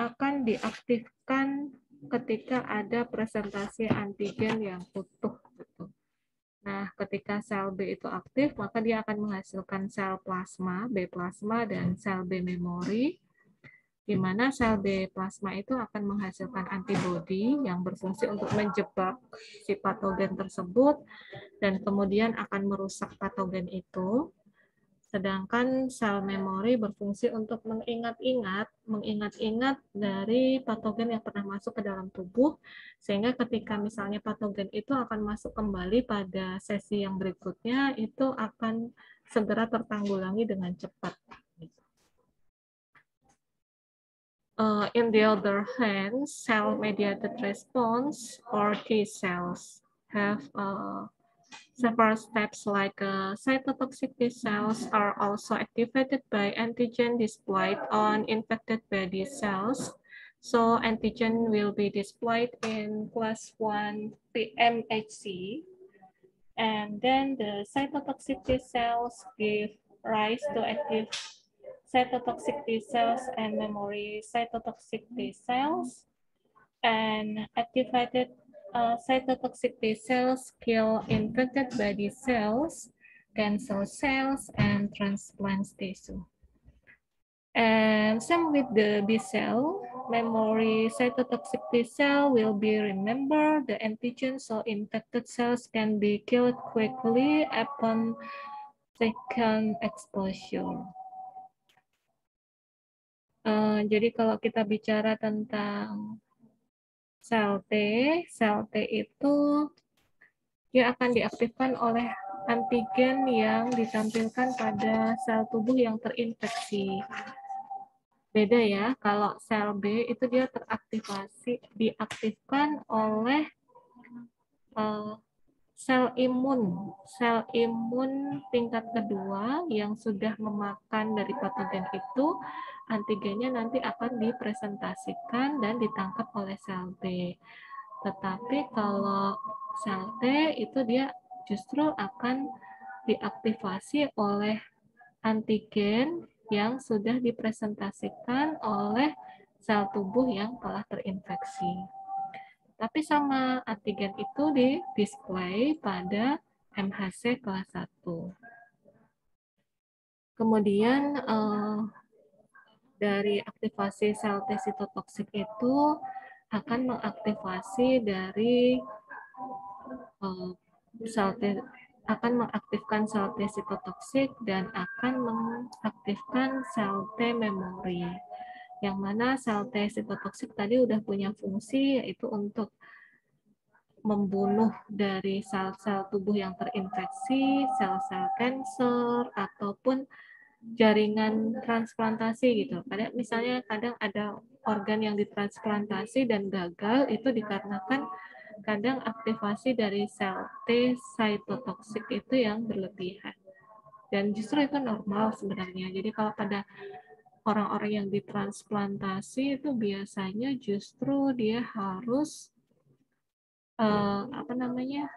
akan diaktifkan ketika ada presentasi antigen yang utuh. Gitu. Nah, ketika sel B itu aktif, maka dia akan menghasilkan sel plasma, B plasma, dan sel B memori di mana sel B plasma itu akan menghasilkan antibodi yang berfungsi untuk menjebak si patogen tersebut dan kemudian akan merusak patogen itu. Sedangkan sel memori berfungsi untuk mengingat-ingat, mengingat-ingat dari patogen yang pernah masuk ke dalam tubuh, sehingga ketika misalnya patogen itu akan masuk kembali pada sesi yang berikutnya, itu akan segera tertanggulangi dengan cepat. Uh, in the other hand, cell-mediated response or T cells have uh, several steps like uh, cytotoxic T cells are also activated by antigen displayed on infected body cells. So antigen will be displayed in class 1 PMHC. And then the cytotoxic T cells give rise to active cytotoxic T cells and memory cytotoxic T cells. And activated uh, cytotoxic T cells kill infected body cells, cancer cells, and transplant tissue. And same with the B cell, memory cytotoxic T cell will be remember the antigen, so infected cells can be killed quickly upon second exposure. Uh, jadi kalau kita bicara tentang sel T, sel T itu dia akan diaktifkan oleh antigen yang ditampilkan pada sel tubuh yang terinfeksi. Beda ya, kalau sel B itu dia teraktivasi, diaktifkan oleh uh, sel imun, sel imun tingkat kedua yang sudah memakan dari patogen itu, antigennya nanti akan dipresentasikan dan ditangkap oleh sel B. Tetapi kalau sel T itu dia justru akan diaktifasi oleh antigen yang sudah dipresentasikan oleh sel tubuh yang telah terinfeksi. Tapi sama antigen itu di display pada MHC kelas 1. Kemudian eh, dari aktivasi sel T sitotoksik itu akan mengaktifasi dari eh, sel T akan mengaktifkan sel T sitotoksik dan akan mengaktifkan sel T memori. Yang mana sel T sitotoksik tadi udah punya fungsi yaitu untuk membunuh dari sel-sel tubuh yang terinfeksi, sel-sel kanker ataupun jaringan transplantasi gitu. Kadang misalnya kadang ada organ yang ditransplantasi dan gagal itu dikarenakan kadang aktivasi dari sel T cytotoxic itu yang berlebihan. Dan justru itu normal sebenarnya. Jadi kalau pada orang-orang yang ditransplantasi itu biasanya justru dia harus uh, apa namanya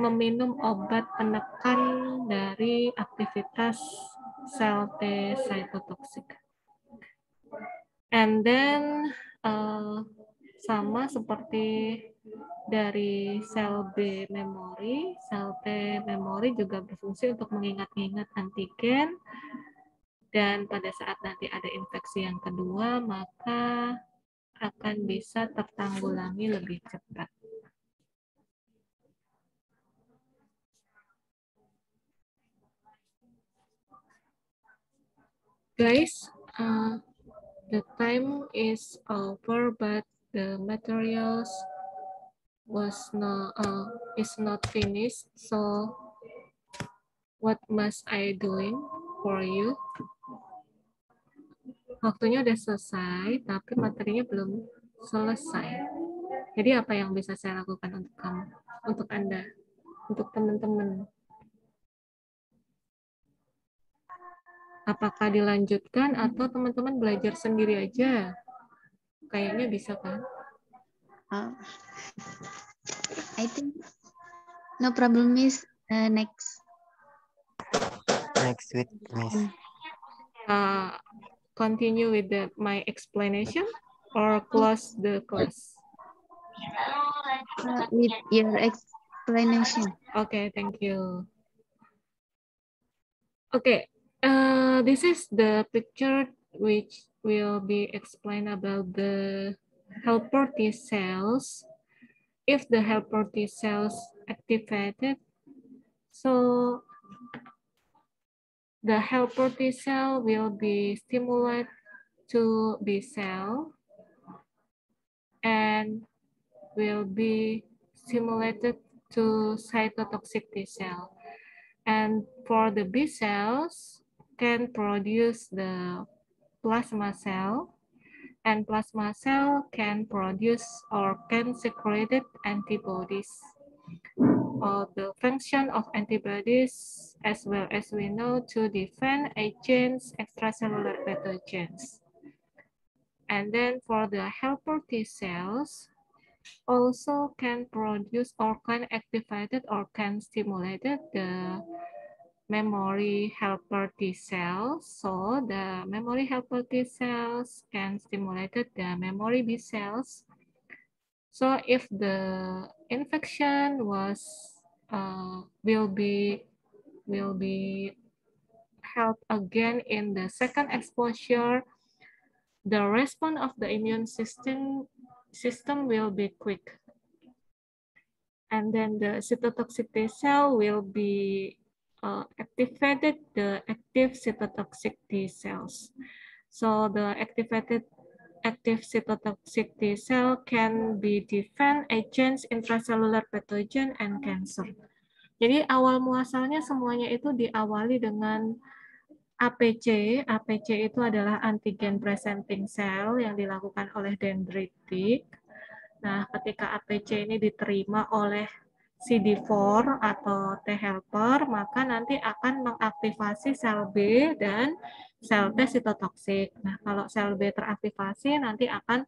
meminum obat penekan dari aktivitas sel T cytotoxic. And then uh, sama seperti dari sel B memori, sel T memori juga berfungsi untuk mengingat-ingat antigen dan pada saat nanti ada infeksi yang kedua maka akan bisa tertanggulangi lebih cepat. Guys, uh, the time is over, but the materials was not uh, is not finished. So what must I doing for you? Waktunya udah selesai tapi materinya belum selesai. Jadi apa yang bisa saya lakukan untuk kamu untuk anda untuk teman-teman apakah dilanjutkan atau teman-teman belajar sendiri aja kayaknya bisa kan Uh, I think no problem, Miss. Uh, next. Next week, Miss. Uh, continue with the, my explanation or close the class? Uh, with your explanation. Okay, thank you. Okay, uh, this is the picture which will be explained about the helper T cells, if the helper T cells activated, so the helper T cell will be stimulated to B cell and will be stimulated to cytotoxic T cell. And for the B cells, can produce the plasma cell and plasma cell can produce or can secrete antibodies. Or the function of antibodies as well as we know to defend against extracellular pathogens. And then for the helper T cells, also can produce or can activate or can stimulate the memory helper T cells. So the memory helper T cells can stimulate the memory B cells. So if the infection was uh, will be will be held again in the second exposure, the response of the immune system system will be quick. And then the cytotoxic T cell will be uh, activated the active cytotoxic T cells. So the activated active cytotoxic T cell can be defend against intracellular pathogen and cancer. Jadi awal muasalnya semuanya itu diawali dengan APC. APC itu adalah antigen presenting cell yang dilakukan oleh dendritik. Nah, ketika APC ini diterima oleh CD4 atau T helper, maka nanti akan mengaktifasi sel B dan sel T sitotoksik. Nah, kalau sel B teraktivasi, nanti akan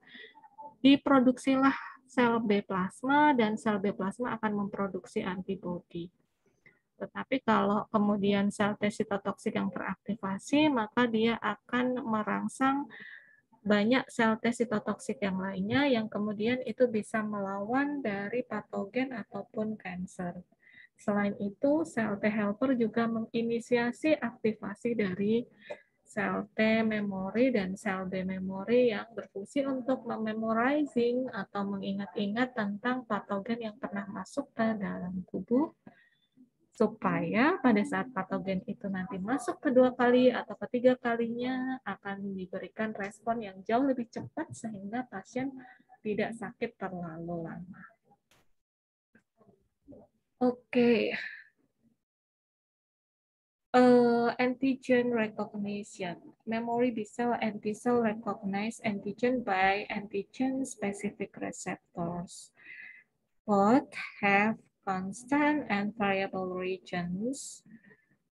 diproduksilah sel B plasma dan sel B plasma akan memproduksi antibodi. Tetapi kalau kemudian sel T sitotoksik yang teraktivasi, maka dia akan merangsang banyak sel T sitotoksik yang lainnya yang kemudian itu bisa melawan dari patogen ataupun kanker. Selain itu, sel T helper juga menginisiasi aktivasi dari sel T memori dan sel B memori yang berfungsi untuk memorizing atau mengingat-ingat tentang patogen yang pernah masuk ke dalam tubuh supaya pada saat patogen itu nanti masuk kedua kali atau ketiga kalinya akan diberikan respon yang jauh lebih cepat sehingga pasien tidak sakit terlalu lama. Oke. Okay. Uh, antigen recognition. Memory B cell anti cell recognize antigen by antigen specific receptors. Both have constant and variable regions.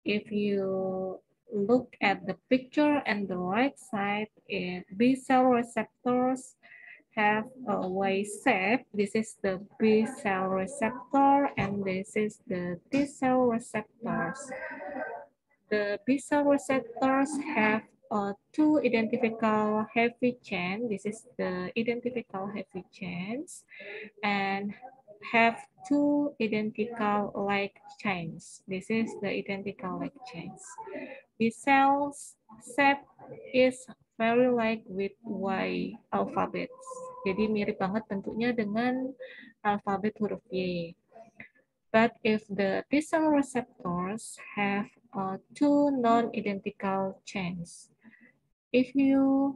If you look at the picture on the right side, B cell receptors have a Y shape. This is the B cell receptor and this is the T cell receptors. The B cell receptors have uh, two identical heavy chain. This is the identical heavy chains. And have two identical like chains. This is the identical like chains. The cells set is very like with Y alphabets. Jadi mirip banget bentuknya dengan alfabet huruf Y. But if the T cell receptors have uh, two non-identical chains, if you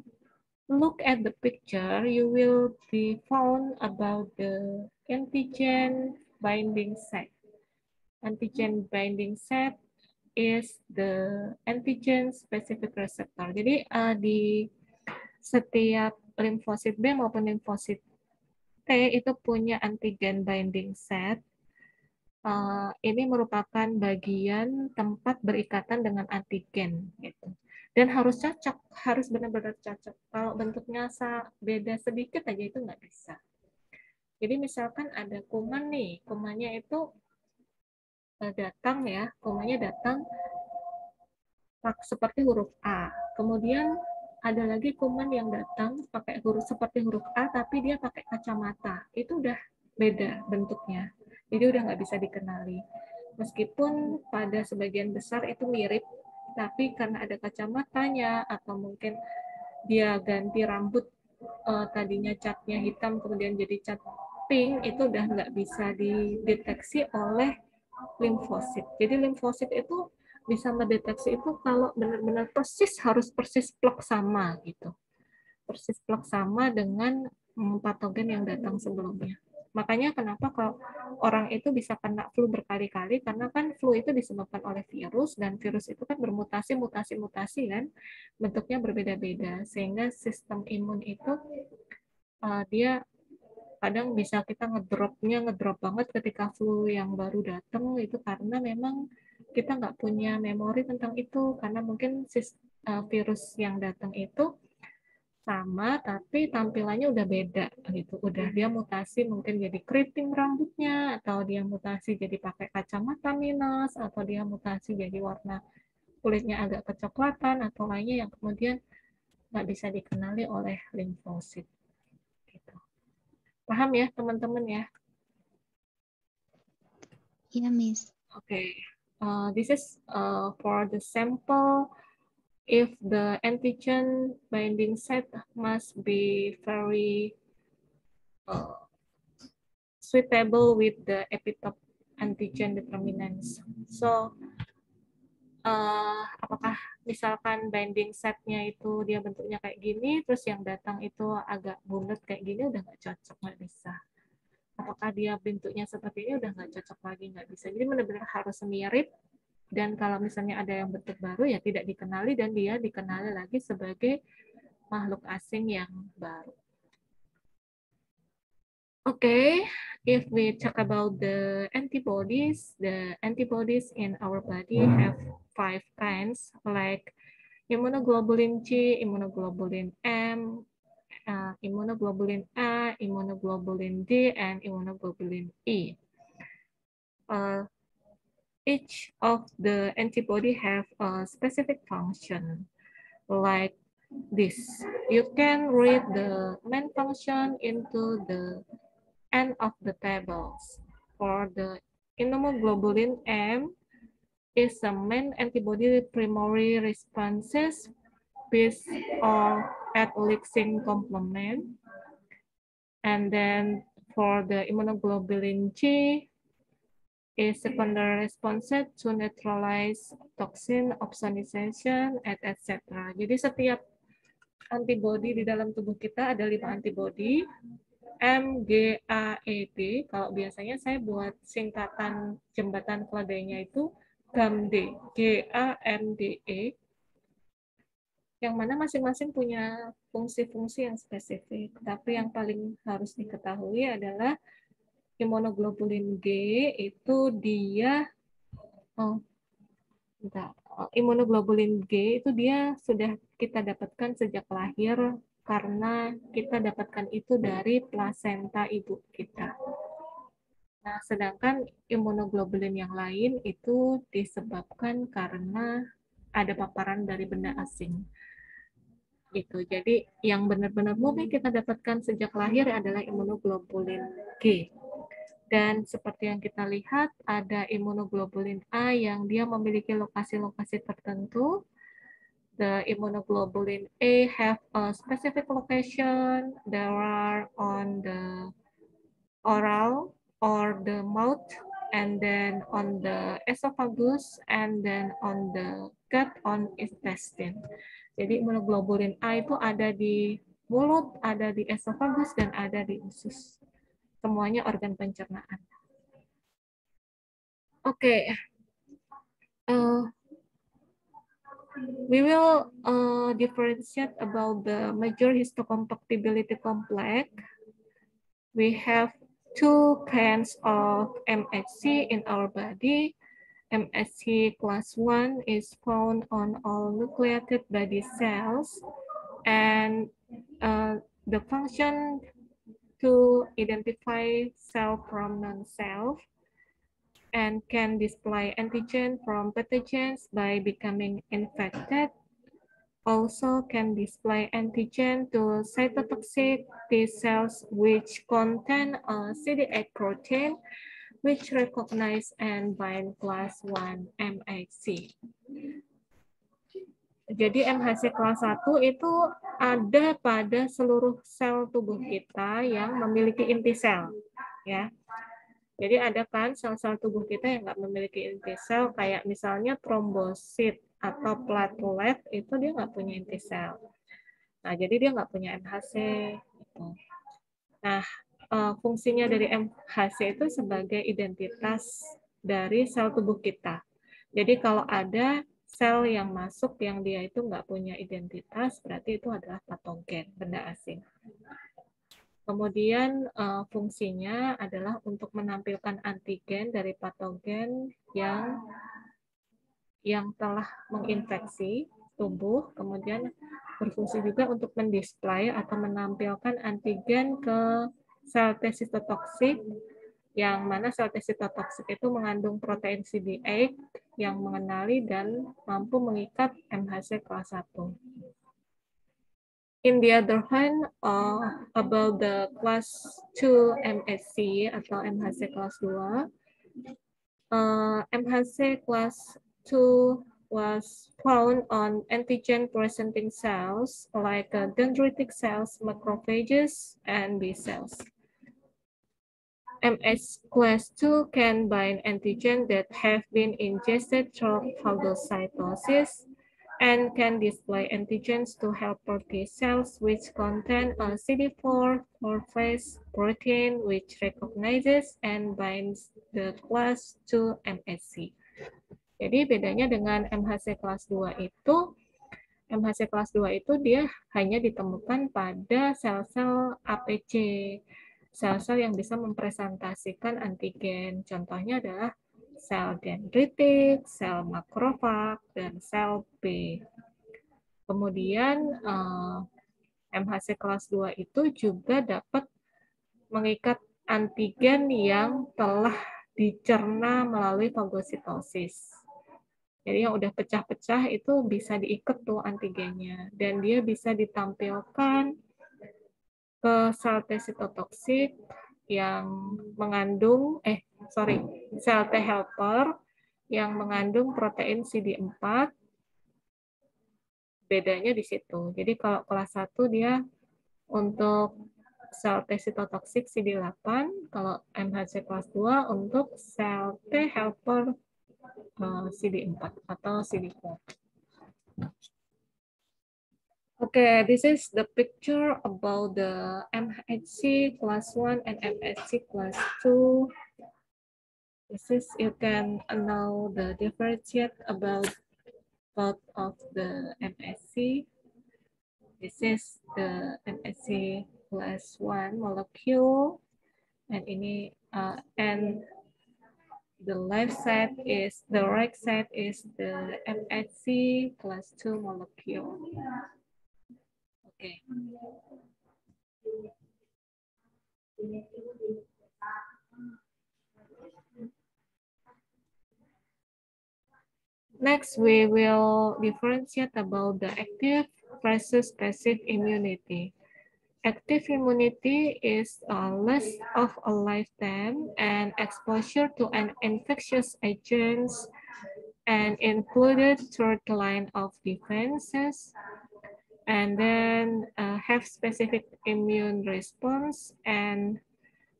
look at the picture, you will be found about the antigen binding set. Antigen binding set is the antigen specific receptor. Jadi uh, di setiap limfosit B maupun limfosit T itu punya antigen binding set. Uh, ini merupakan bagian tempat berikatan dengan antigen. Gitu dan harus cocok harus benar-benar cocok kalau bentuknya beda sedikit aja itu nggak bisa jadi misalkan ada kuman nih kumannya itu eh, datang ya kumannya datang seperti huruf A. Kemudian ada lagi kuman yang datang pakai huruf seperti huruf A tapi dia pakai kacamata. Itu udah beda bentuknya. Jadi udah nggak bisa dikenali. Meskipun pada sebagian besar itu mirip tapi karena ada kacamatanya atau mungkin dia ganti rambut uh, tadinya catnya hitam kemudian jadi cat pink itu udah nggak bisa dideteksi oleh limfosit. Jadi limfosit itu bisa mendeteksi itu kalau benar-benar persis harus persis plok sama gitu. Persis plok sama dengan mm, patogen yang datang sebelumnya. Makanya kenapa kalau orang itu bisa kena flu berkali-kali karena kan flu itu disebabkan oleh virus dan virus itu kan bermutasi mutasi mutasi kan bentuknya berbeda-beda sehingga sistem imun itu uh, dia kadang bisa kita ngedropnya ngedrop banget ketika flu yang baru datang itu karena memang kita nggak punya memori tentang itu karena mungkin uh, virus yang datang itu sama tapi tampilannya udah beda gitu. Udah dia mutasi mungkin jadi keriting rambutnya atau dia mutasi jadi pakai kacamata minus atau dia mutasi jadi warna kulitnya agak kecoklatan atau lainnya yang kemudian nggak bisa dikenali oleh limfosit. Paham ya teman-teman ya? Iya, Miss. Oke. Okay. Uh, this is uh, for the sample if the antigen binding set must be very uh, suitable with the epitope antigen determinants. So, uh, apakah misalkan binding setnya itu dia bentuknya kayak gini, terus yang datang itu agak bulat kayak gini, udah nggak cocok, nggak bisa. apakah dia bentuknya seperti ini udah nggak cocok lagi nggak bisa jadi benar-benar harus mirip dan kalau misalnya ada yang bentuk baru ya tidak dikenali dan dia dikenali lagi sebagai makhluk asing yang baru. Okay, if we talk about the antibodies, the antibodies in our body have five kinds, like immunoglobulin G, immunoglobulin M, uh, immunoglobulin A, immunoglobulin D, and immunoglobulin E. Uh, each of the antibody have a specific function, like this. You can read the main function into the end of the tables. For the immunoglobulin M, is the main antibody primary responses based on at complement. And then for the immunoglobulin G, is secondary responses to neutralize toxin, opsonization, etc. Jadi setiap antibody di dalam tubuh kita ada lima antibody. M, G, A, D. Kalau biasanya saya buat singkatan jembatan keledainya itu GAMD, G, A, M, D, E yang mana masing-masing punya fungsi-fungsi yang spesifik. Tapi yang paling harus diketahui adalah imunoglobulin G itu dia oh, bentar. imunoglobulin G itu dia sudah kita dapatkan sejak lahir karena kita dapatkan itu dari plasenta ibu kita. Nah, sedangkan imunoglobulin yang lain itu disebabkan karena ada paparan dari benda asing gitu. Jadi yang benar-benar murni kita dapatkan sejak lahir adalah imunoglobulin G. Dan seperti yang kita lihat ada imunoglobulin A yang dia memiliki lokasi-lokasi tertentu. The immunoglobulin A have a specific location. There are on the oral or the mouth and then on the esophagus and then on the gut on intestine. Jadi imunoglobulin A itu ada di mulut, ada di esophagus, dan ada di usus. Semuanya organ pencernaan. Oke. Okay. Uh, we will uh, differentiate about the major histocompatibility complex. We have two kinds of MHC in our body. MSC class 1 is found on all nucleated body cells and uh, the function to identify self from non-self and can display antigen from pathogens by becoming infected. Also can display antigen to cytotoxic T cells which contain a CD8 protein which recognize and bind class 1 MHC. Jadi MHC kelas 1 itu ada pada seluruh sel tubuh kita yang memiliki inti sel. ya. Jadi ada kan sel-sel tubuh kita yang nggak memiliki inti sel, kayak misalnya trombosit atau platelet, itu dia nggak punya inti sel. Nah, jadi dia nggak punya MHC. Gitu. Nah, uh, fungsinya dari MHC itu sebagai identitas dari sel tubuh kita. Jadi kalau ada sel yang masuk yang dia itu nggak punya identitas, berarti itu adalah patogen, benda asing. Kemudian uh, fungsinya adalah untuk menampilkan antigen dari patogen yang yang telah menginfeksi tubuh, kemudian berfungsi juga untuk mendisplay atau menampilkan antigen ke sel T sitotoksik yang mana sel T sitotoksik itu mengandung protein CD8 yang mengenali dan mampu mengikat MHC kelas 1. In the other hand, uh, about the class 2 MSC atau MHC kelas 2, uh, MHC class 2 was found on antigen presenting cells like uh, dendritic cells, macrophages, and B cells. MS class 2 can bind antigen that have been ingested through phagocytosis, and can display antigens to helper T cells which contain a CD4 phase protein which recognizes and binds the class 2 MHC. Jadi bedanya dengan MHC kelas 2 itu, MHC kelas 2 itu dia hanya ditemukan pada sel-sel APC, sel-sel yang bisa mempresentasikan antigen. Contohnya adalah sel dendritik, sel makrofag, dan sel B. Kemudian eh, MHC kelas 2 itu juga dapat mengikat antigen yang telah dicerna melalui fagositosis. Jadi yang udah pecah-pecah itu bisa diikat tuh antigennya dan dia bisa ditampilkan ke sel T yang mengandung eh sorry, sel T helper yang mengandung protein CD4. Bedanya di situ. Jadi kalau kelas 1 dia untuk sel T sitotoksik CD8, kalau MHC kelas 2 untuk sel T helper eh, CD4 atau CD4. Okay, this is the picture about the MHC class 1 and MHC class 2. This is, you can know the differentiate about both of the MSC. This is the MSC class 1 molecule. And ini, uh, and the left side is, the right side is the MHC class 2 molecule. Okay. Next, we will differentiate about the active versus passive immunity. Active immunity is uh, less of a lifetime and exposure to an infectious agents and included third line of defenses and then uh, have specific immune response and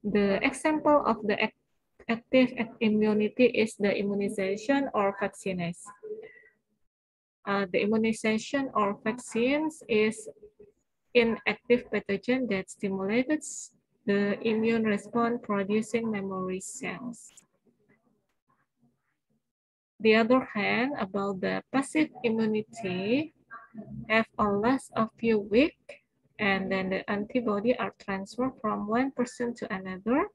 the example of the active immunity is the immunization or vaccines. Uh, the immunization or vaccines is inactive pathogen that stimulates the immune response producing memory cells. The other hand, about the passive immunity, have a last a few weeks, and then the antibody are transferred from one person to another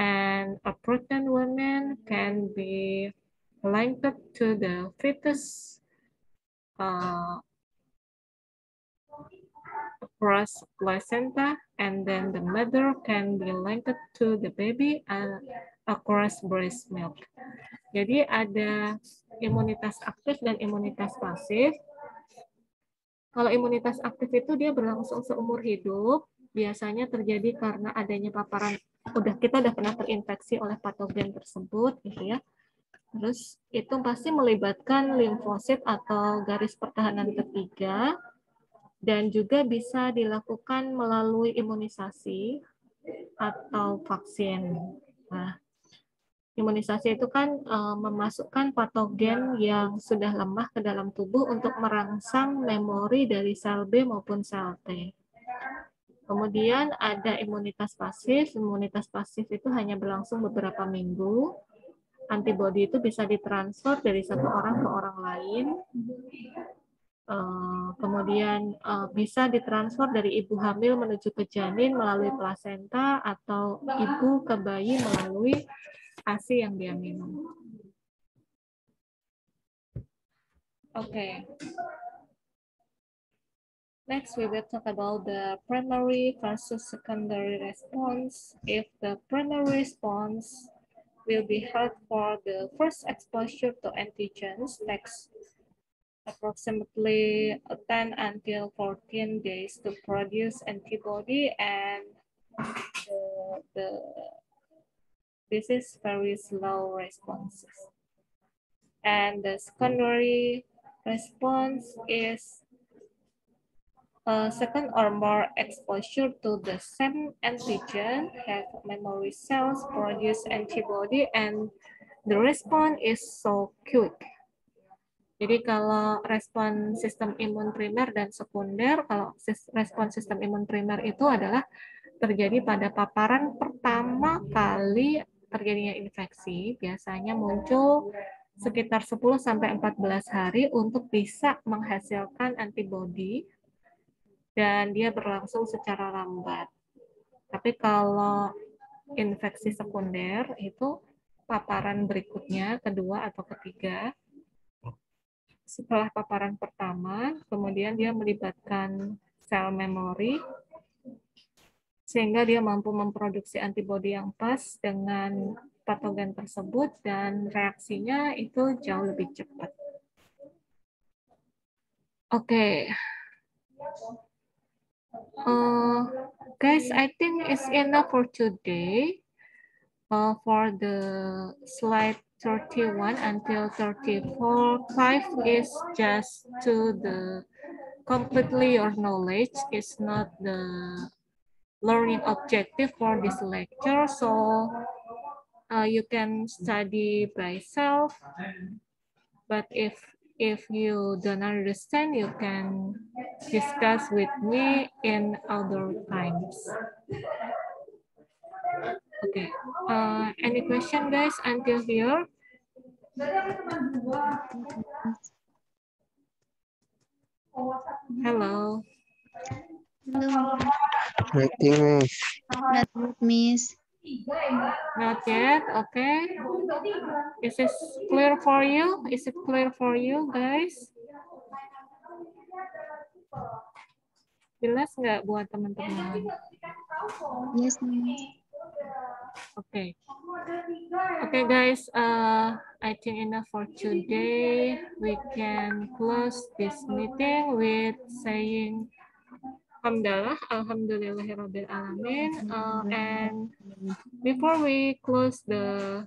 and a pregnant woman can be linked to the fetus uh, across placenta, and then the mother can be linked to the baby uh, across breast milk. Jadi ada imunitas aktif dan imunitas pasif. Kalau imunitas aktif itu dia berlangsung seumur hidup, biasanya terjadi karena adanya paparan udah kita udah pernah terinfeksi oleh patogen tersebut gitu ya. Terus itu pasti melibatkan limfosit atau garis pertahanan ketiga dan juga bisa dilakukan melalui imunisasi atau vaksin. Nah, imunisasi itu kan e, memasukkan patogen yang sudah lemah ke dalam tubuh untuk merangsang memori dari sel B maupun sel T. Kemudian ada imunitas pasif. Imunitas pasif itu hanya berlangsung beberapa minggu. Antibodi itu bisa ditransfer dari satu orang ke orang lain. Eh, kemudian eh, bisa ditransfer dari ibu hamil menuju ke janin melalui plasenta atau ibu ke bayi melalui ASI yang dia minum. Oke. Okay. Next, we will talk about the primary versus secondary response. If the primary response will be held for the first exposure to antigens takes approximately 10 until 14 days to produce antibody and the, the this is very slow responses. And the secondary response is a second or more exposure to the same antigen have memory cells produce antibody and the response is so quick. Jadi kalau respon sistem imun primer dan sekunder, kalau respon sistem imun primer itu adalah terjadi pada paparan pertama kali terjadinya infeksi, biasanya muncul sekitar 10 sampai 14 hari untuk bisa menghasilkan antibodi dan dia berlangsung secara lambat. Tapi kalau infeksi sekunder itu paparan berikutnya, kedua atau ketiga, setelah paparan pertama, kemudian dia melibatkan sel memori, sehingga dia mampu memproduksi antibodi yang pas dengan patogen tersebut dan reaksinya itu jauh lebih cepat. Oke. Okay. Uh, guys, I think it's enough for today. Uh, for the slide 31 until 34, 5 is just to the completely your knowledge. It's not the learning objective for this lecture. So uh, you can study by self. But if if you don't understand, you can discuss with me in other times. Okay. Uh, any question, guys, until here? Hello. Nothing, miss. Not miss. Not yet, okay. Is this clear for you? Is it clear for you, guys? Jelas nggak buat teman-teman? Yes, miss. Okay. Okay, guys. Uh, I think enough for today. We can close this meeting with saying Alhamdulillah, Alhamdulillahirabbil alamin. Uh, and before we close the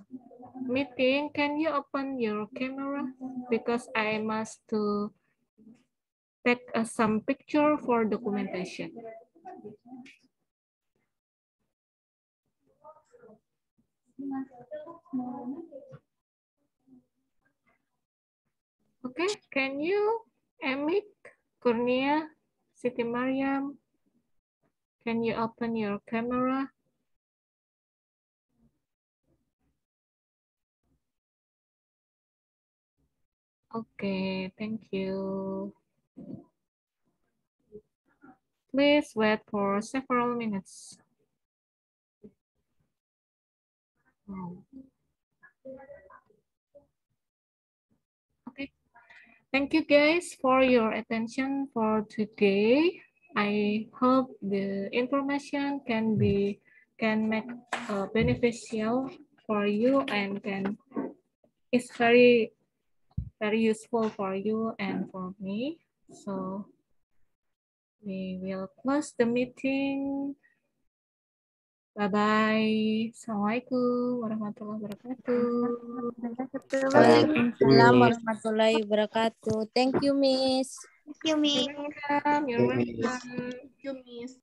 meeting, can you open your camera because I must to take uh, some picture for documentation. Okay, can you, Emik, Kurnia, Siti Mariam, can you open your camera? Okay, thank you. Please wait for several minutes. Oh. Thank you guys for your attention for today. I hope the information can be can make uh, beneficial for you and can it's very very useful for you and for me. So we will close the meeting. Bye-bye. Assalamualaikum warahmatullahi wabarakatuh. Waalaikumsalam warahmatullahi wabarakatuh. Thank you, Miss. Thank you, Miss. Welcome. You're welcome. Thank you, Miss.